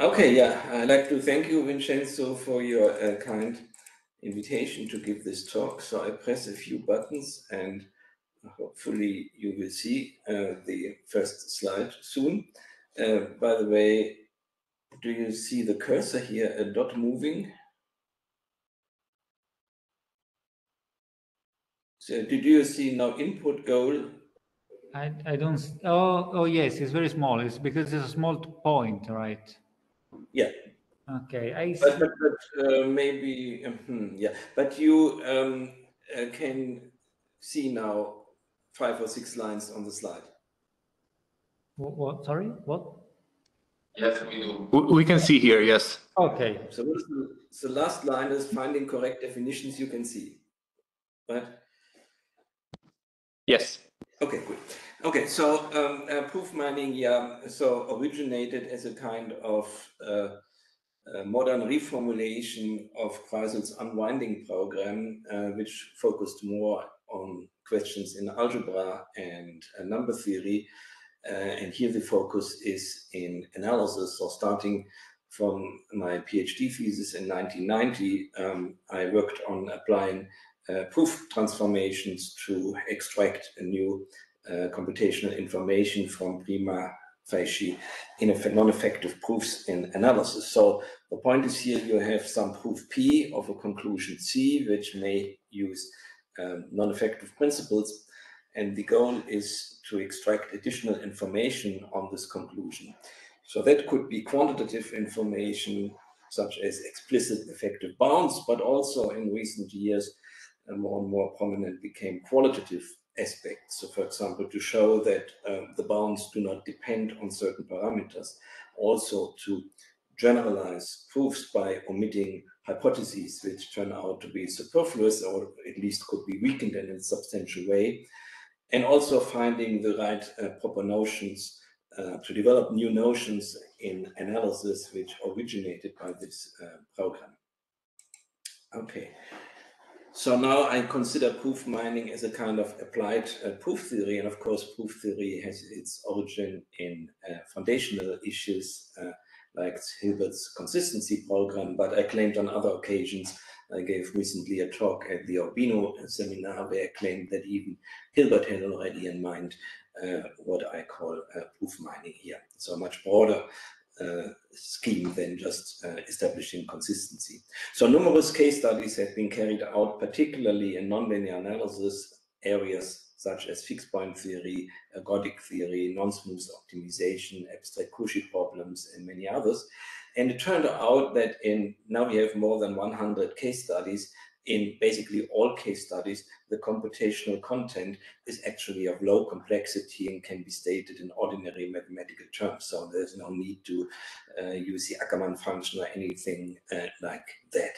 Okay, yeah, I'd like to thank you, Vincenzo, for your uh, kind invitation to give this talk. So I press a few buttons and hopefully you will see uh, the first slide soon. Uh, by the way, do you see the cursor here, a dot moving? So did you see now input goal? I, I don't, oh, oh yes, it's very small. It's because it's a small point, right? Yeah. Okay, I see. But, but, but uh, maybe, um, yeah, but you um, uh, can see now five or six lines on the slide. What, what sorry, what? Yes, we do. We can see here, yes. Okay. So the, the last line is finding correct definitions you can see, right? Yes. Okay, good. Okay, so um, uh, proof mining, yeah, so originated as a kind of uh, uh, modern reformulation of Kreisel's unwinding program, uh, which focused more on questions in algebra and uh, number theory. And here the focus is in analysis. So starting from my PhD thesis in 1990, um, I worked on applying proof transformations to extract a new uh, computational information from prima facie in a non-effective proofs in analysis. So the point is here you have some proof P of a conclusion C, which may use um, non-effective principles. And the goal is to extract additional information on this conclusion. So that could be quantitative information, such as explicit effective bounds, but also in recent years, uh, more and more prominent became qualitative aspects. So for example, to show that uh, the bounds do not depend on certain parameters, also to generalize proofs by omitting hypotheses which turn out to be superfluous or at least could be weakened in a substantial way, and also finding the right uh, proper notions uh, to develop new notions in analysis which originated by this uh, program. Okay, so now I consider proof mining as a kind of applied uh, proof theory. And of course, proof theory has its origin in uh, foundational issues uh, like Hilbert's consistency program. But I claimed on other occasions, I gave recently a talk at the Urbino seminar where I claimed that even Hilbert had already in mind uh, what I call uh, proof mining here. So much broader uh, scheme than just uh, establishing consistency. So numerous case studies have been carried out, particularly in nonlinear analysis areas such as fixed point theory, ergodic theory, non-smooth optimization, abstract Cauchy problems, and many others. And it turned out that in now we have more than 100 case studies in basically all case studies, the computational content is actually of low complexity and can be stated in ordinary mathematical terms. So there's no need to uh, use the Ackermann function or anything uh, like that.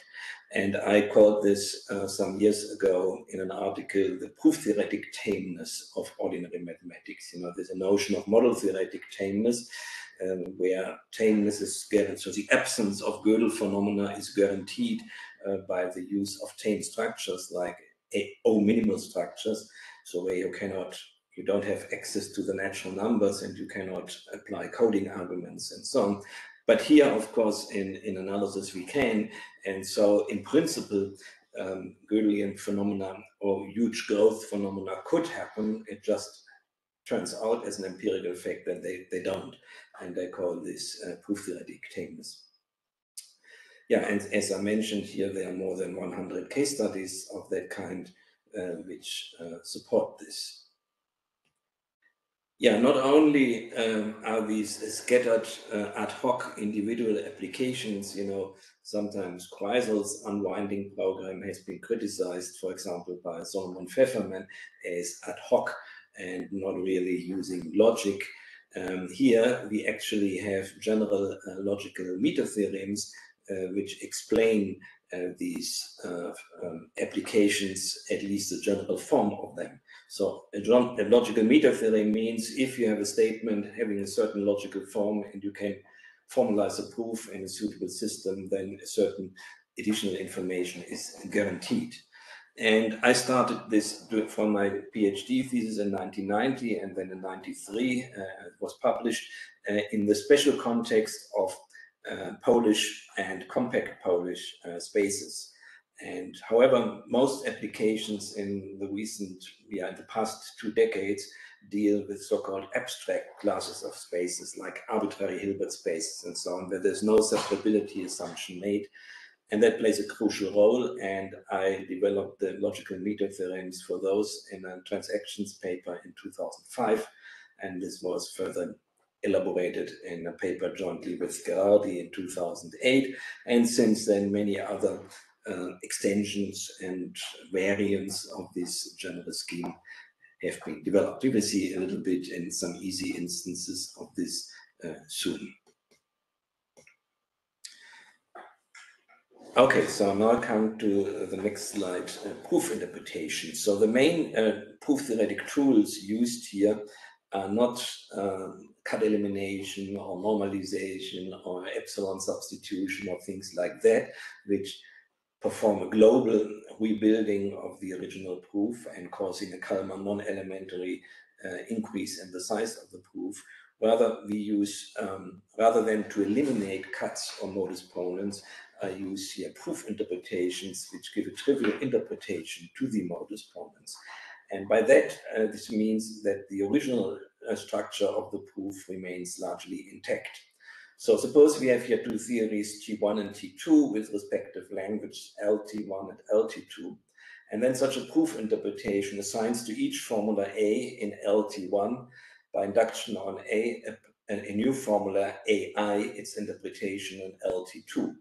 And I called this uh, some years ago in an article, the proof theoretic tameness of ordinary mathematics. You know, there's a notion of model theoretic tameness, um, where tameness is guaranteed. So the absence of Gödel phenomena is guaranteed uh, by the use of tame structures like O minimal structures. So where you cannot, you don't have access to the natural numbers and you cannot apply coding arguments and so on. But here, of course, in, in analysis we can. And so in principle, um, Gödelian phenomena or huge growth phenomena could happen. It just turns out as an empirical fact that they, they don't. And they call this uh, proof theoretic tameness. Yeah, and as I mentioned here, there are more than 100 case studies of that kind uh, which uh, support this. Yeah, not only um, are these scattered uh, ad hoc individual applications, you know, sometimes Kreisel's unwinding program has been criticized, for example, by Solomon Feferman as ad hoc and not really using logic. Um, here, we actually have general uh, logical metatheorems which explain uh, these uh, um, applications, at least the general form of them. So a, a, logical metatheorem means if you have a statement having a certain logical form and you can formalize a proof in a suitable system, then a certain additional information is guaranteed. And I started this for my PhD thesis in 1990, and then in 93 uh, it was published uh, in the special context of uh, Polish and compact Polish uh, spaces. And however, most applications in the recent, yeah, in the past two decades deal with so-called abstract classes of spaces like arbitrary Hilbert spaces and so on, where there's no separability assumption made. And that plays a crucial role. And I developed the logical metatheorems for those in a transactions paper in 2005. And this was further elaborated in a paper jointly with Gherardi in 2008. And since then, many other uh, extensions and variants of this general scheme have been developed. You will see a little bit in some easy instances of this uh, soon. Okay, so now I come to the next slide, uh, proof interpretation. So the main uh, proof theoretic tools used here are not um, cut elimination or normalization or epsilon substitution or things like that, which perform a global rebuilding of the original proof and causing a Kalman non-elementary uh, increase in the size of the proof. Rather, we use, um, rather than to eliminate cuts or modus ponens, I use here proof interpretations which give a trivial interpretation to the modus ponens. And by that, uh, this means that the original uh, structure of the proof remains largely intact. So suppose we have here two theories, T1 and T2, with respective language LT1 and LT2. And then such a proof interpretation assigns to each formula A in LT1 by induction on A, a, a new formula AI, its interpretation in LT2.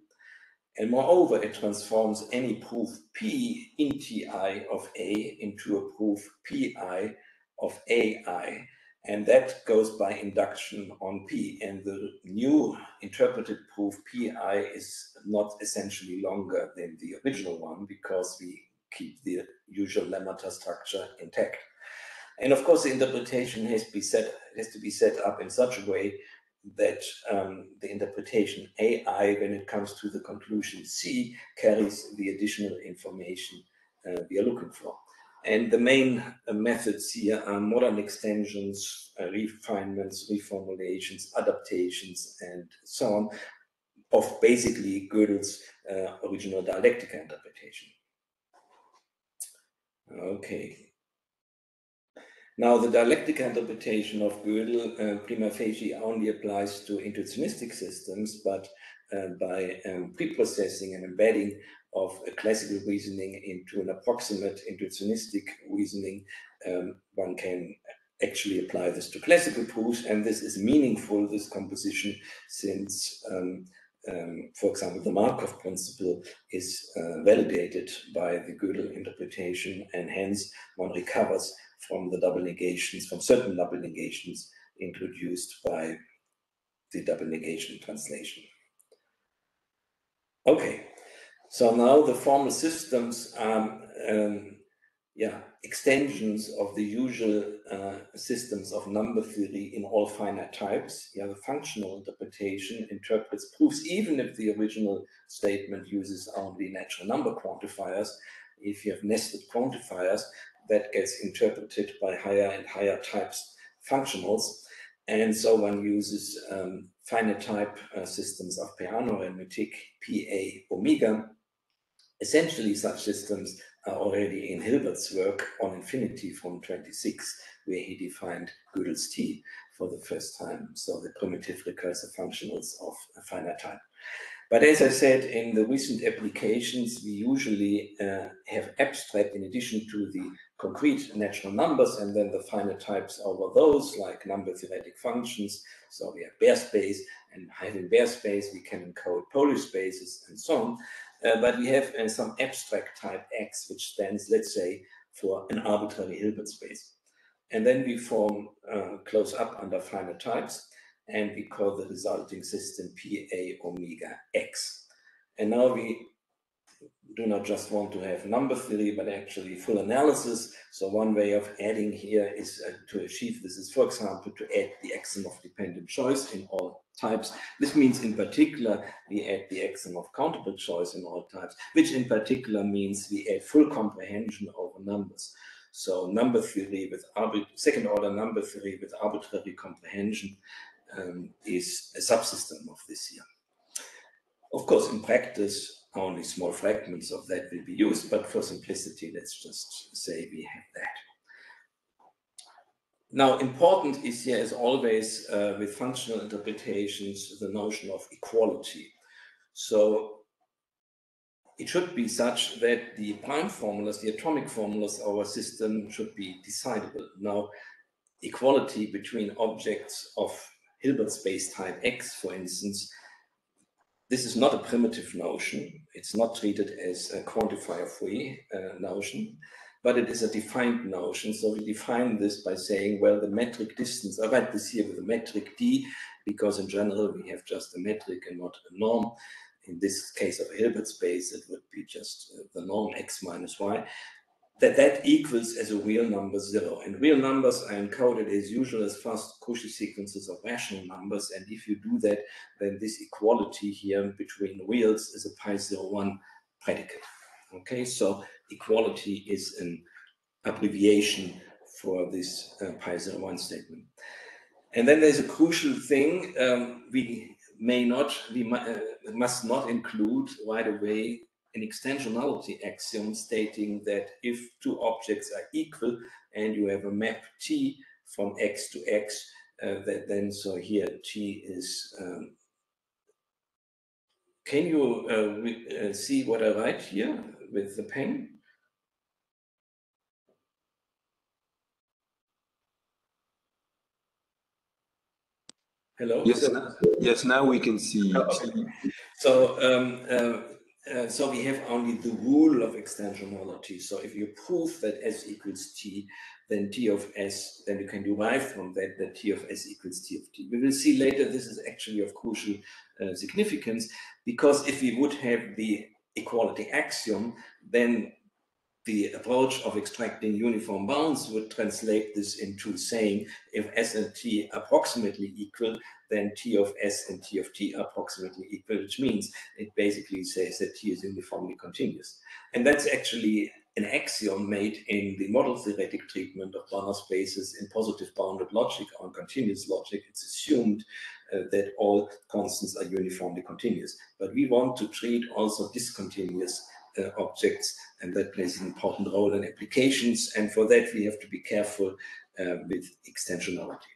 And moreover, it transforms any proof P in Ti of A into a proof Pi of AI. And that goes by induction on P. And the new interpreted proof Pi is not essentially longer than the original one because we keep the usual lemmata structure intact. And of course, the interpretation has, set, has to be set up in such a way that um, the interpretation AI, when it comes to the conclusion C, carries the additional information uh, we are looking for. And the main uh, methods here are modern extensions, uh, refinements, reformulations, adaptations, and so on, of basically Gödel's uh, original dialectica interpretation. Okay, now, the dialectical interpretation of Gödel uh, prima facie only applies to intuitionistic systems, but uh, by um, preprocessing and embedding of a classical reasoning into an approximate intuitionistic reasoning, um, one can actually apply this to classical proofs, and this is meaningful, this composition, since, um, um, for example, the Markov principle is uh, validated by the Gödel interpretation, and hence one recovers from the double negations, from certain double negations introduced by the double negation translation. Okay, so now the formal systems are um, yeah, extensions of the usual uh, systems of number theory in all finite types. Yeah, the functional interpretation interprets proofs even if the original statement uses only natural number quantifiers. If you have nested quantifiers, that gets interpreted by higher and higher types functionals. And so one uses um, finite type uh, systems of Peano and arithmetic, PA omega. Essentially, such systems are already in Hilbert's work on infinity from 26, where he defined Gödel's T for the first time. So the primitive recursive functionals of finite type. But as I said, in the recent applications, we usually uh, have abstract in addition to the concrete natural numbers and then the finite types over those like number theoretic functions. So we have Baire space and having Baire space, we can encode Polish spaces and so on. Uh, but we have uh, some abstract type X, which stands, let's say, for an arbitrary Hilbert space. And then we form uh, close up under finite types and we call the resulting system PA omega X. And now we do not just want to have number theory, but actually full analysis. So one way of adding here is uh, to achieve this is, for example, to add the axiom of dependent choice in all types. This means in particular, we add the axiom of countable choice in all types, which in particular means we add full comprehension over numbers. So number theory with second order number theory with arbitrary comprehension um, is a subsystem of this here. Of course, in practice, only small fragments of that will be used, but for simplicity, let's just say we have that. Now, important is here, as always, uh, with functional interpretations, the notion of equality. So it should be such that the prime formulas, the atomic formulas of our system should be decidable. Now, equality between objects of Hilbert space type X, for instance, this is not a primitive notion. It's not treated as a quantifier-free uh, notion, but it is a defined notion. So we define this by saying, well, the metric distance, I write this here with a metric d, because in general we have just a metric and not a norm in this case of Hilbert space, it would be just uh, the norm x minus y, that that equals as a real number zero. And real numbers are encoded as usual as fast Cauchy sequences of rational numbers. And if you do that, then this equality here between reals is a pi zero one predicate. Okay, so equality is an abbreviation for this uh, pi zero one statement. And then there's a crucial thing. Um, we may not, we uh, must not include right away an extensionality axiom stating that if two objects are equal and you have a map T from X to X, uh, that then so here T is, um, can you uh, uh, see what I write here with the pen? Hello? Yes, now, yes, now we can see. Oh, okay. So, um, uh, so we have only the rule of extensionality. So if you prove that S equals T, then T of S, then you can derive from that that T of S equals T of T. We will see later this is actually of crucial uh, significance because if we would have the equality axiom, then the approach of extracting uniform bounds would translate this into saying if S and T approximately equal, then T of S and T of T are approximately equal, which means it basically says that T is uniformly continuous. And that's actually an axiom made in the model theoretic treatment of Banach spaces in positive bounded logic or in continuous logic. It's assumed uh, that all constants are uniformly continuous. But we want to treat also discontinuous objects, and that plays an important role in applications. And for that, we have to be careful uh, with extensionality.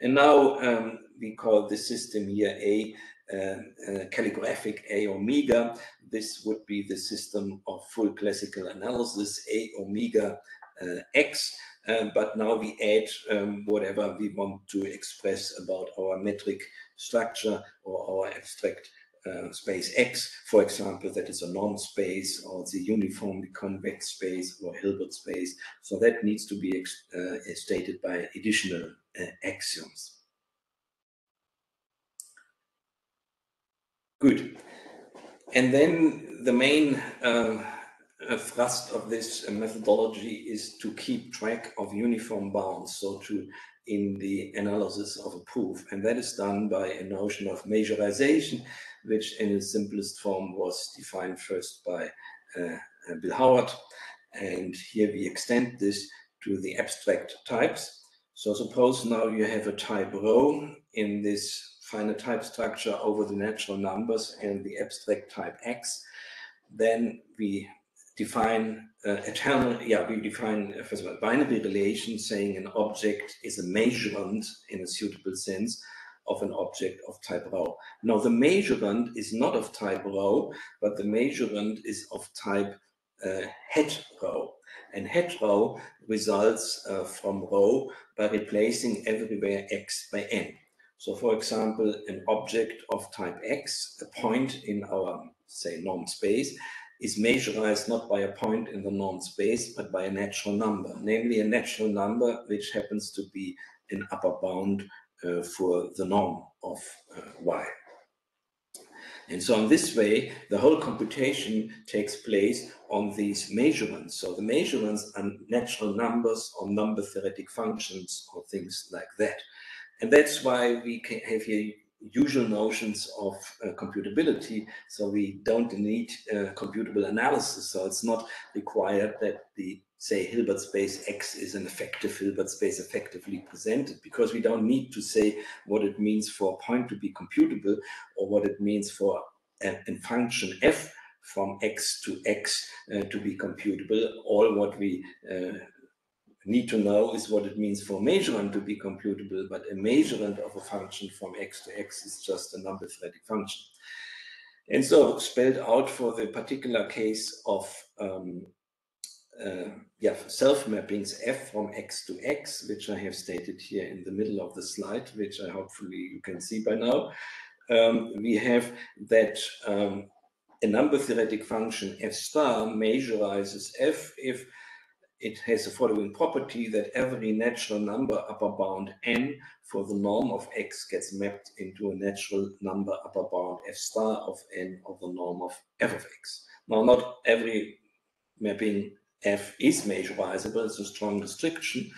And now um, we call the system here A uh, uh, calligraphic A omega. This would be the system of full classical analysis, A omega uh, X. Um, but now we add um, whatever we want to express about our metric structure or our abstract uh, space X, for example, that is a norm space or the uniformly convex space or Hilbert space. So that needs to be uh, stated by additional uh, axioms. Good. And then the main uh, uh, thrust of this methodology is to keep track of uniform bounds. So to in the analysis of a proof. And that is done by a notion of majorization, which in its simplest form was defined first by uh, uh, Bill Howard. And here we extend this to the abstract types. So suppose now you have a type rho in this finite type structure over the natural numbers and the abstract type x, then we define uh, eternal, yeah, we define, uh, first of all, binary relation saying an object is a measurement in a suitable sense of an object of type rho. Now, the measurement is not of type rho, but the measurement is of type uh, het rho. And het rho results uh, from rho by replacing everywhere x by n. So, for example, an object of type x, a point in our, say, norm space, is measured not by a point in the norm space, but by a natural number, namely a natural number which happens to be an upper bound for the norm of uh, y. And so in this way, the whole computation takes place on these measurements. So the measurements are natural numbers or number theoretic functions or things like that. And that's why we have here usual notions of uh, computability. So we don't need uh, computable analysis. So it's not required that the say Hilbert space X is an effective Hilbert space effectively presented because we don't need to say what it means for a point to be computable or what it means for a, a function f from x to x uh, to be computable. All what we uh, need to know is what it means for measurement to be computable, but a measurement of a function from x to x is just a number theoretic function. And so spelled out for the particular case of um, uh, yeah, self-mappings f from x to x, which I have stated here in the middle of the slide, which I hopefully you can see by now. Um, we have that um, a number theoretic function f star majorizes f if it has the following property that every natural number upper bound n for the norm of x gets mapped into a natural number upper bound f star of n of the norm of f of x. Now, not every mapping f is majorizable, it's a strong restriction,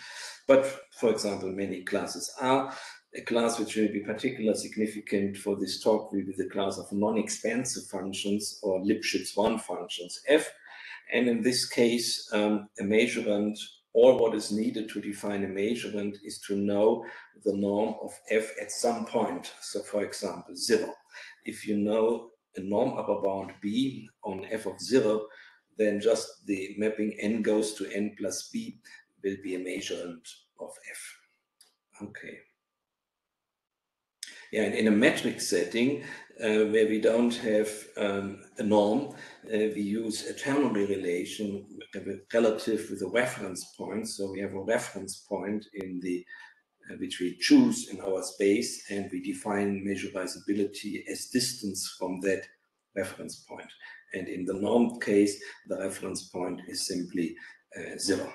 but for example, many classes are. A class which will be particularly significant for this talk will be the class of non-expansive functions or Lipschitz one functions f, and in this case, um, a measurement all what is needed to define a measurement is to know the norm of f at some point. So for example, zero. If you know a norm upper bound b on f of zero, then just the mapping n goes to n plus b will be a majorant of f. Okay. Yeah, and in a metric setting, uh, where we don't have um, a norm, uh, we use a ternary relation relative with a reference point. So we have a reference point in the uh, which we choose in our space, and we define majorizability as distance from that reference point. And in the norm case, the reference point is simply uh, zero.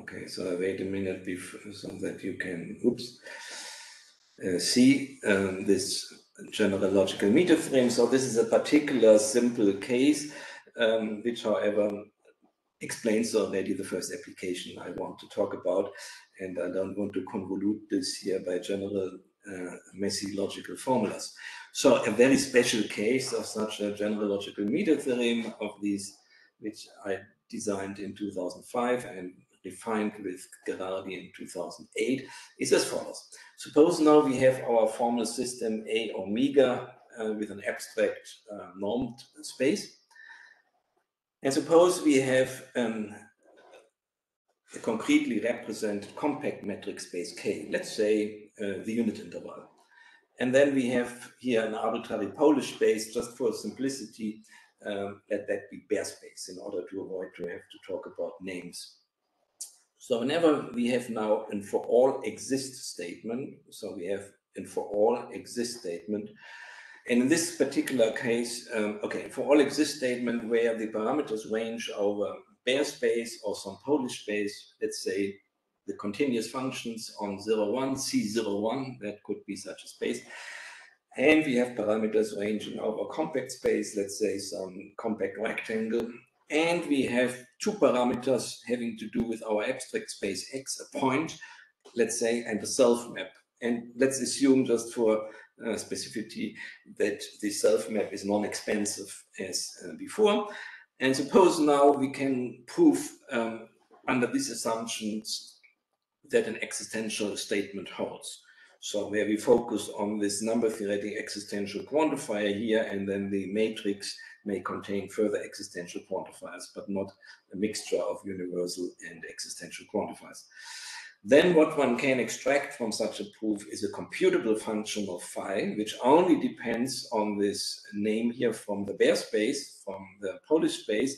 Okay, so I wait a minute before, so that you can, oops, uh, see um, this general logical metatheorem. So this is a particular simple case, um, which however explains already the first application I want to talk about. And I don't want to convolute this here by general uh, messy logical formulas. So a very special case of such a general logical metatheorem of these, which I designed in 2005 and refined with Gherardi in 2008 is as follows. Suppose now we have our formal system A omega uh, with an abstract uh, normed space. And suppose we have um, a concretely represented compact metric space K, let's say uh, the unit interval. And then we have here an arbitrary Polish space, just for simplicity, um, let that be Baire space in order to avoid to have to talk about names. So whenever we have now an for all exist statement, so we have an for all exist statement, and in this particular case, um, okay, for all exist statement where the parameters range over Baire space or some Polish space, let's say the continuous functions on 0, 1, C01, that could be such a space. And we have parameters ranging over compact space, let's say some compact rectangle, and we have two parameters having to do with our abstract space X, a point, let's say, and a self map. And let's assume just for uh, specificity that the self map is non-expansive as uh, before. And suppose now we can prove um, under these assumptions that an existential statement holds. So where we focus on this number theoretic existential quantifier here, and then the matrix may contain further existential quantifiers, but not a mixture of universal and existential quantifiers. Then what one can extract from such a proof is a computable function of phi, which only depends on this name here from the Baire space, from the Polish space,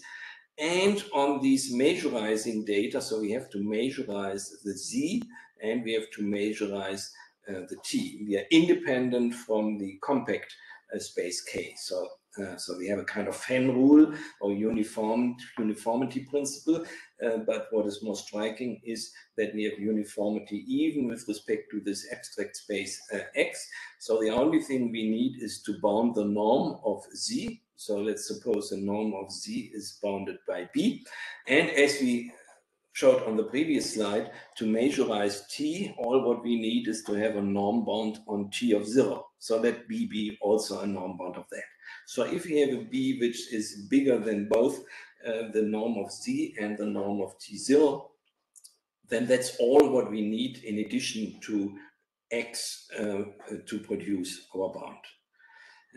and on these majorizing data. So we have to majorize the z, and we have to majorize uh, the t. We are independent from the compact uh, space k. So uh, so we have a kind of fan rule or uniform uniformity principle. Uh, but what is more striking is that we have uniformity even with respect to this abstract space uh, X. So the only thing we need is to bound the norm of Z. So let's suppose the norm of Z is bounded by B. And as we showed on the previous slide, to majorize T, all what we need is to have a norm bound on T of zero. So that B be also a norm bound of that. So if you have a B which is bigger than both uh, the norm of Z and the norm of T0, then that's all what we need in addition to X uh, to produce our bound.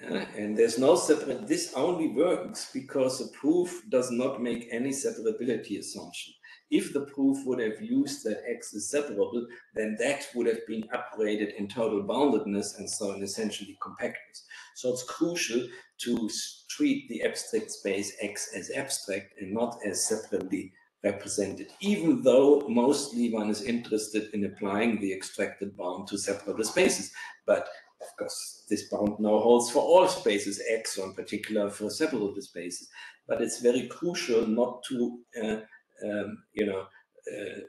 Uh, and there's no separate, this only works because the proof does not make any separability assumption. If the proof would have used that X is separable, then that would have been upgraded in total boundedness and so in essentially compactness. So it's crucial to treat the abstract space X as abstract and not as separately represented, even though mostly one is interested in applying the extracted bound to separable spaces. But of course, this bound now holds for all spaces X, or in particular for separable spaces. But it's very crucial not to, uh, um, you know, uh,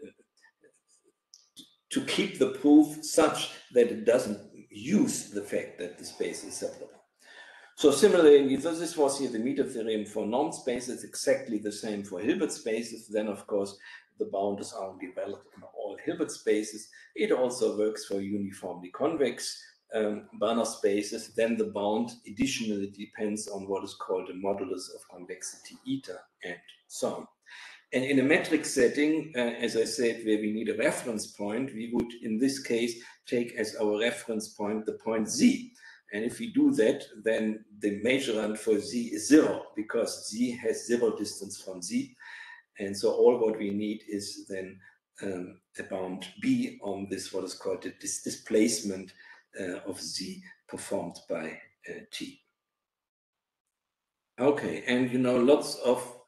to keep the proof such that it doesn't use the fact that the space is separable. So similarly, if this was here the metatheorem for normed spaces, exactly the same for Hilbert spaces. Then, of course, the bound is only valid in all Hilbert spaces. It also works for uniformly convex um, Banach spaces. Then the bound additionally depends on what is called a modulus of convexity eta and so on. And in a metric setting, uh, as I said, where we need a reference point, we would, in this case, take as our reference point the point z. And if we do that, then the majorant for z is zero because z has zero distance from z. And so all what we need is then um, a bound b on this, what is called this displacement uh, of z performed by uh, t. Okay, and you know, lots of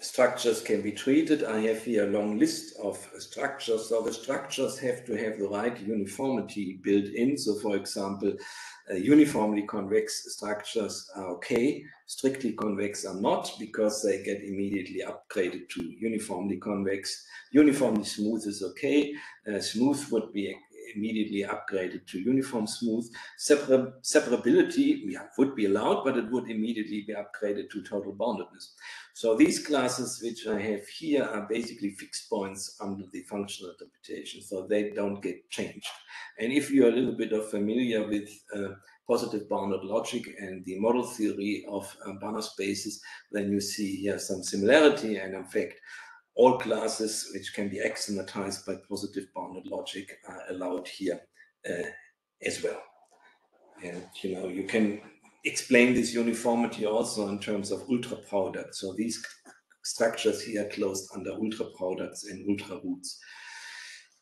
structures can be treated. I have here a long list of structures. So the structures have to have the right uniformity built in. So for example, uh, uniformly convex structures are okay. Strictly convex are not because they get immediately upgraded to uniformly convex. Uniformly smooth is okay. Uh, smooth would be immediately upgraded to uniform smooth. Separ separability yeah, would be allowed, but it would immediately be upgraded to total boundedness. So these classes which I have here are basically fixed points under the functional interpretation, so they don't get changed. And if you're a little bit of familiar with uh, positive bounded logic and the model theory of uh, Banach spaces, then you see here some similarity. And in fact, all classes which can be axiomatized by positive bounded logic are allowed here uh, as well. And you know, you can explain this uniformity also in terms of ultra products. So these structures here are closed under ultra products and ultra roots.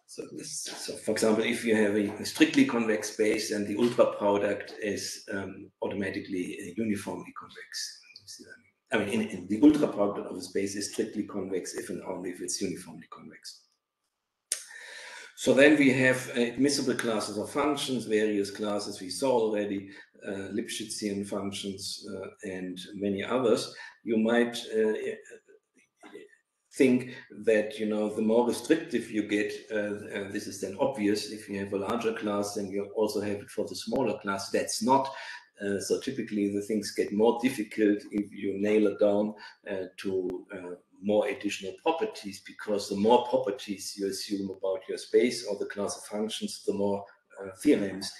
So, this, so for example, if you have a strictly convex space, then the ultra product is um, automatically uniformly convex. I mean, in, in the ultra product of a space is strictly convex if and only if it's uniformly convex. So then we have admissible classes of functions, various classes we saw already, uh, Lipschitzian functions uh, and many others. You might uh, think that you know the more restrictive you get, uh, this is then obvious. If you have a larger class, then you also have it for the smaller class. That's not uh, so typically the things get more difficult if you nail it down uh, to uh, more additional properties because the more properties you assume about your space or the class of functions, the more uh, theorems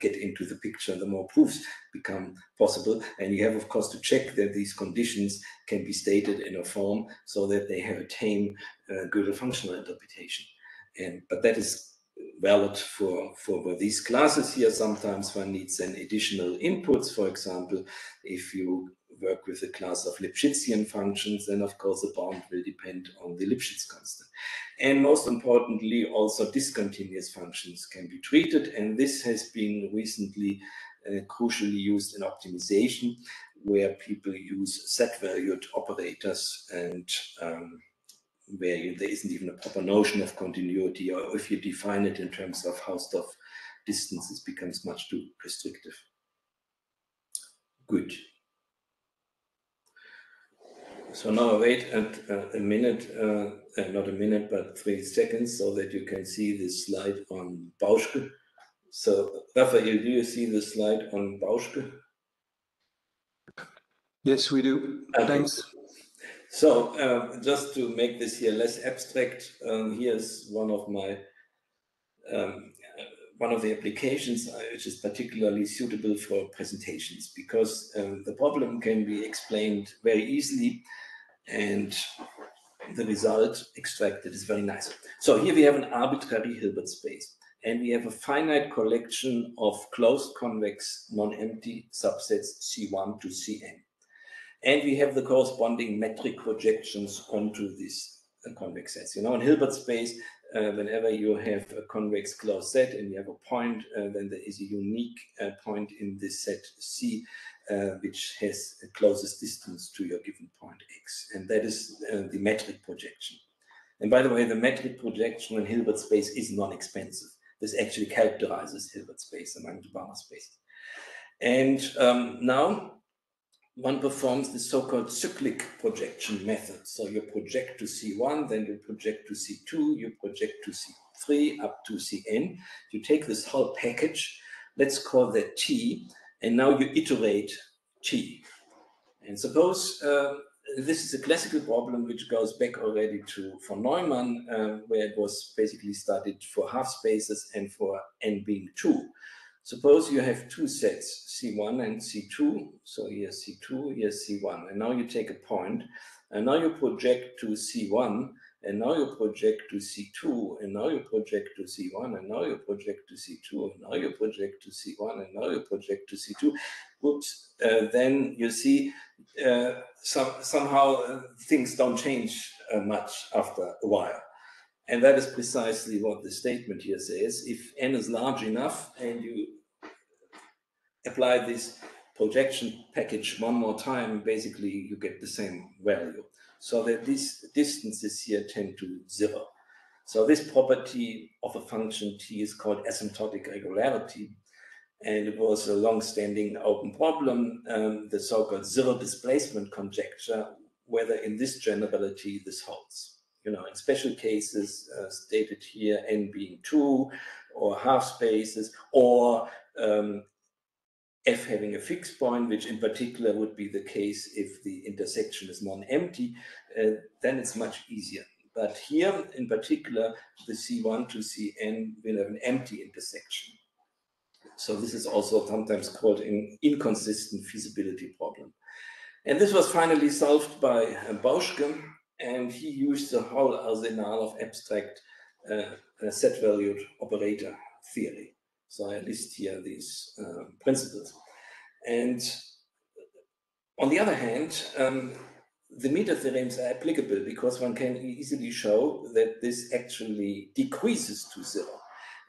get into the picture, the more proofs become possible. And you have, of course, to check that these conditions can be stated in a form so that they have a tame uh, Gödel functional interpretation. And but that is valid for, for these classes here. Sometimes one needs an additional inputs. For example, if you work with a class of Lipschitzian functions, then of course the bound will depend on the Lipschitz constant. And most importantly, also discontinuous functions can be treated. And this has been recently uh, crucially used in optimization, where people use set-valued operators and um, where you, there isn't even a proper notion of continuity, or if you define it in terms of Hausdorff distance, it becomes much too restrictive. Good. So now wait at, uh, a minute, uh, uh, not a minute, but three seconds, so that you can see this slide on Bauschke. So, Raphael, do you see the slide on Bauschke? Yes, we do. Okay. Thanks. So uh, just to make this here less abstract, um, here's one of my um, one of the applications uh, which is particularly suitable for presentations because um, the problem can be explained very easily and the result extracted is very nice. So here we have an arbitrary Hilbert space and we have a finite collection of closed convex non-empty subsets C1 to Cn. And we have the corresponding metric projections onto these uh, convex sets. You know, in Hilbert space, uh, whenever you have a convex closed set and you have a point, uh, then there is a unique uh, point in this set C, uh, which has the closest distance to your given point X. And that is uh, the metric projection. And by the way, the metric projection in Hilbert space is non-expansive. This actually characterizes Hilbert space among the Banach spaces. And um, now one performs the so-called cyclic projection method. So you project to C1, then you project to C2, you project to C3 up to Cn. You take this whole package, let's call that T, and now you iterate T. And suppose uh, this is a classical problem which goes back already to von Neumann, uh, where it was basically studied for half spaces and for n being 2. Suppose you have two sets, C1 and C2. So here's C2, here's C1. And now you take a point, and now you project to C1, and now you project to C2, and now you project to C1, and now you project to C2, and now you project to C1, and now you project to C2. Whoops, uh, then you see uh, some, somehow uh, things don't change uh, much after a while. And that is precisely what the statement here says. If n is large enough and you apply this projection package one more time, basically you get the same value. So that these distances here tend to zero. So this property of a function t is called asymptotic regularity. And it was a long-standing open problem, um, the so-called zero displacement conjecture, whether in this generality this holds you know, in special cases uh, stated here, n being two, or half spaces, or um, f having a fixed point, which in particular would be the case if the intersection is non-empty, uh, then it's much easier. But here, in particular, the C1 to Cn will have an empty intersection. So this is also sometimes called an inconsistent feasibility problem. And this was finally solved by uh, Bauschke, and he used the whole arsenal of abstract uh, set-valued operator theory. So I list here these uh, principles. And on the other hand, um, the metatheorems are applicable because one can easily show that this actually decreases to zero.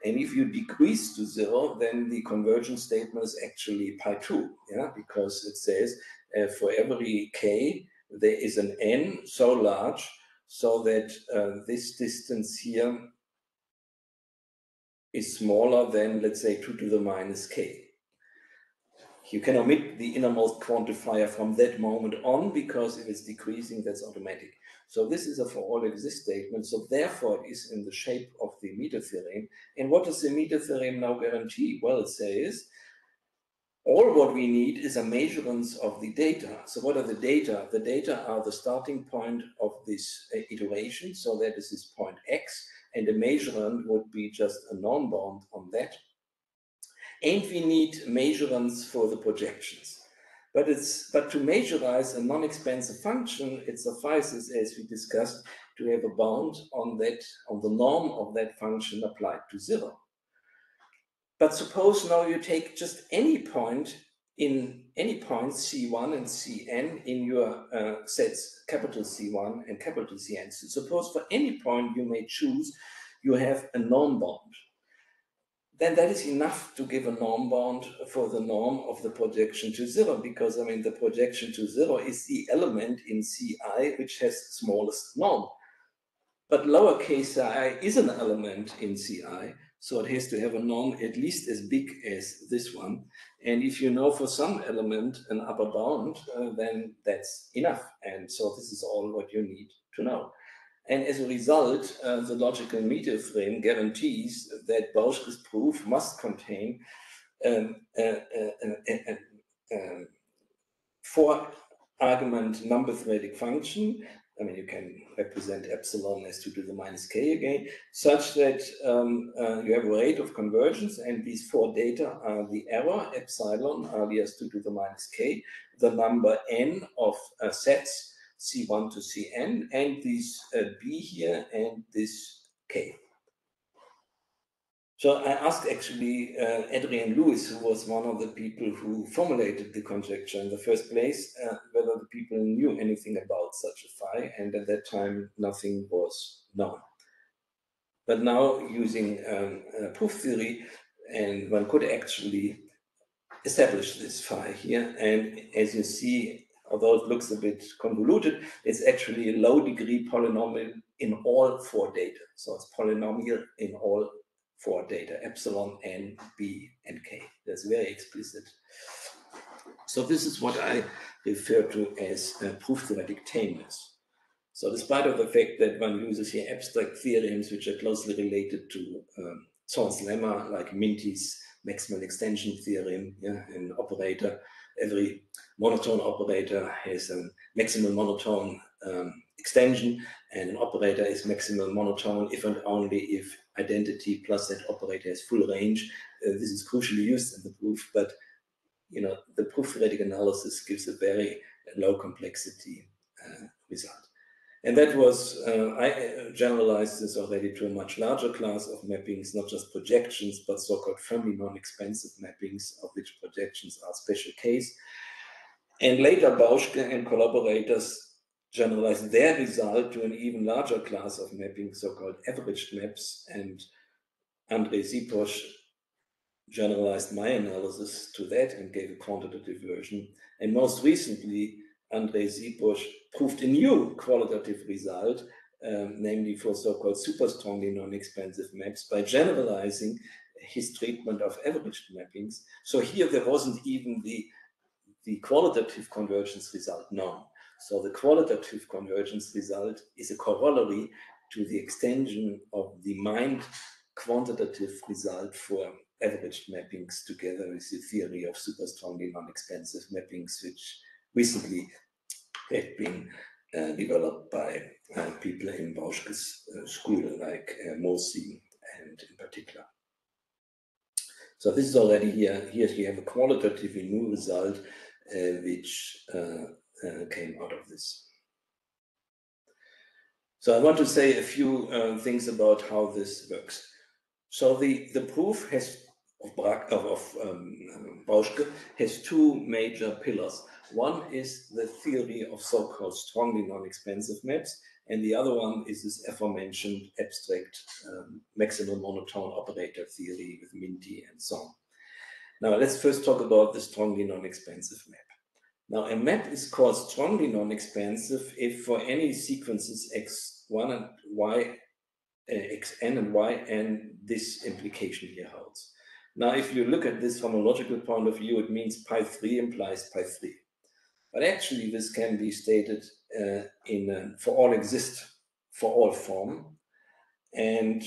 And if you decrease to zero, then the convergence statement is actually pi 2, yeah, because it says uh, for every k, there is an n so large so that uh, this distance here is smaller than, let's say, 2 to the minus k. You can omit the innermost quantifier from that moment on because if it's decreasing, that's automatic. So this is a for all exist statement. So therefore it is in the shape of the metatheorem. And what does the metatheorem now guarantee? Well, it says all what we need is a measurement of the data. So what are the data? The data are the starting point of this uh, iteration. So that is this point X and the measurement would be just a non-bound on that. And we need measurements for the projections. But it's but to majorize a non-expansive function, it suffices, as we discussed, to have a bound on that on the norm of that function applied to zero. But suppose now you take just any point in any point C1 and Cn in your uh, sets capital C1 and capital Cn. So suppose for any point you may choose, you have a norm bound. Then that is enough to give a norm bound for the norm of the projection to zero, because I mean the projection to zero is the element in Ci which has smallest norm. But lowercase i is an element in Ci, so it has to have a norm at least as big as this one. And if you know for some element an upper bound, uh, then that's enough. And so this is all what you need to know. And as a result, uh, the logical metatheorem guarantees that Bauschke's proof must contain um, uh, um, four argument number theoretic function I mean, you can represent epsilon as 2 to the minus k again, such that um, uh, you have a rate of convergence, and these four data are the error, epsilon, alias 2 to the minus k, the number n of uh, sets C1 to Cn, and this uh, B here and this K. So I asked actually uh, Adrian Lewis, who was one of the people who formulated the conjecture in the first place, uh, whether the people knew anything about such a phi, and at that time nothing was known. But now using um, proof theory, and one could actually establish this phi here. And as you see, although it looks a bit convoluted, it's actually a low degree polynomial in all four data. So it's polynomial in all four data, epsilon, n, b, and k. That's very explicit. So this is what I refer to as uh, proof theoretic tameness. So despite of the fact that one uses here abstract theorems which are closely related to um, lemma, like Minty's maximal extension theorem, yeah, an operator, every monotone operator has a maximal monotone um, extension, and an operator is maximal monotone if and only if identity plus that operator has full range. Uh, this is crucially used in the proof, but you know the proof theoretic analysis gives a very low complexity uh, result. And that was, uh, I uh, generalized this already to a much larger class of mappings, not just projections, but so-called firmly non-expansive mappings, of which projections are special case. And later, Bauschke and collaborators generalized their result to an even larger class of mapping, so-called averaged maps. And Andrei Sipos generalized my analysis to that and gave a quantitative version. And most recently, Andrei Sipos proved a new qualitative result, um, namely for so-called super strongly non-expansive maps by generalizing his treatment of averaged mappings. So here there wasn't even the, the qualitative convergence result known. So the qualitative convergence result is a corollary to the extension of the mind quantitative result for averaged mappings together with the theory of super strongly non-expansive mappings, which recently have been uh, developed by uh, people in Bauschke's uh, school, like uh, Moursi and in particular. So this is already here. Here you have a qualitatively new result, uh, which uh, uh, came out of this. So I want to say a few things about how this works. So the, the proof has of, of, of um, Bauschke has two major pillars. One is the theory of so-called strongly non-expansive maps, and the other one is this aforementioned abstract um, maximal monotone operator theory with Minty and so on. Now let's first talk about the strongly non-expansive map. Now a map is called strongly non-expansive if for any sequences x1 and y, uh, xn and yn, this implication here holds. Now, if you look at this from a logical point of view, it means pi 3 implies pi 3. But actually, this can be stated uh, in uh, for all exist for all form. And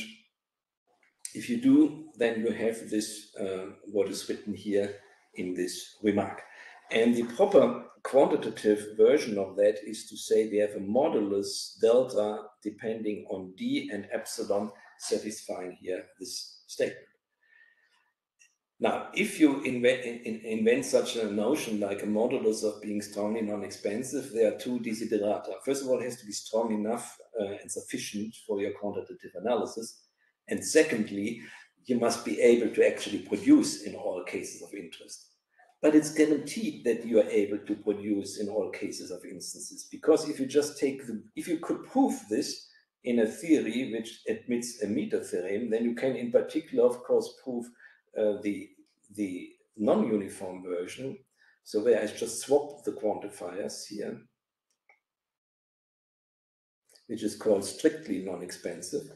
if you do, then you have this, uh, what is written here in this remark. And the proper quantitative version of that is to say we have a modulus delta depending on d and epsilon satisfying here this statement. Now, if you invent, invent such a notion like a modulus of being strongly non-expansive, there are two desiderata. First of all, it has to be strong enough uh, and sufficient for your quantitative analysis. And secondly, you must be able to actually produce in all cases of interest. But it's guaranteed that you are able to produce in all cases of instances, because if you just take the, if you could prove this in a theory which admits a metatheorem, then you can in particular, of course, prove uh, the, the non-uniform version. So where I just swap the quantifiers here, which is called strictly non-expansive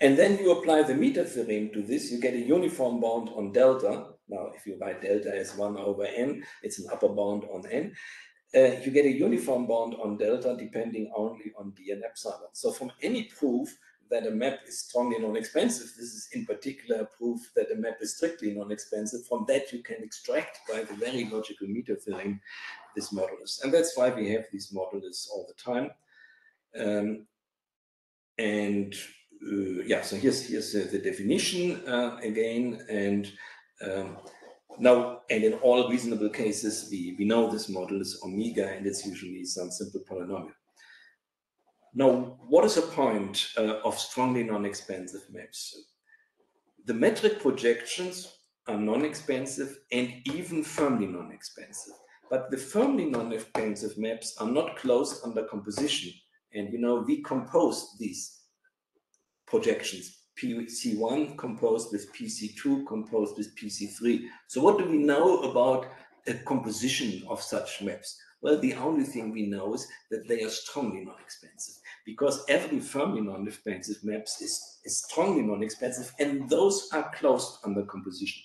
And then you apply the metatheorem to this, you get a uniform bound on delta. Now, if you write delta as 1 over n, it's an upper bound on n. Uh, you get a uniform bound on delta depending only on d and epsilon. So from any proof, that a map is strongly non-expansive. This is in particular a proof that a map is strictly non-expansive. From that, you can extract by the very logical metatheorem this modulus. And that's why we have these modulus all the time. Um, and uh, yeah, so here's, here's uh, the definition uh, again. And um, now, and in all reasonable cases, we, we know this model is omega, and it's usually some simple polynomial. Now, what is the point uh, of strongly non-expansive maps? The metric projections are non-expansive and even firmly non-expansive. But the firmly non-expansive maps are not closed under composition. And you know, we compose these projections. PC1 composed with PC2 composed with PC3. So what do we know about a composition of such maps? Well, the only thing we know is that they are strongly non-expansive because every firmly non-expansive maps is, is strongly non-expansive and those are closed under composition.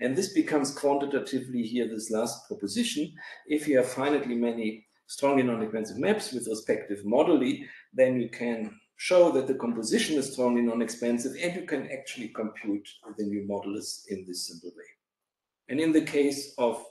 And this becomes quantitatively here this last proposition. If you have finitely many strongly non-expansive maps with respective moduli, then you can show that the composition is strongly non-expansive and you can actually compute the new modulus in this simple way. And in the case of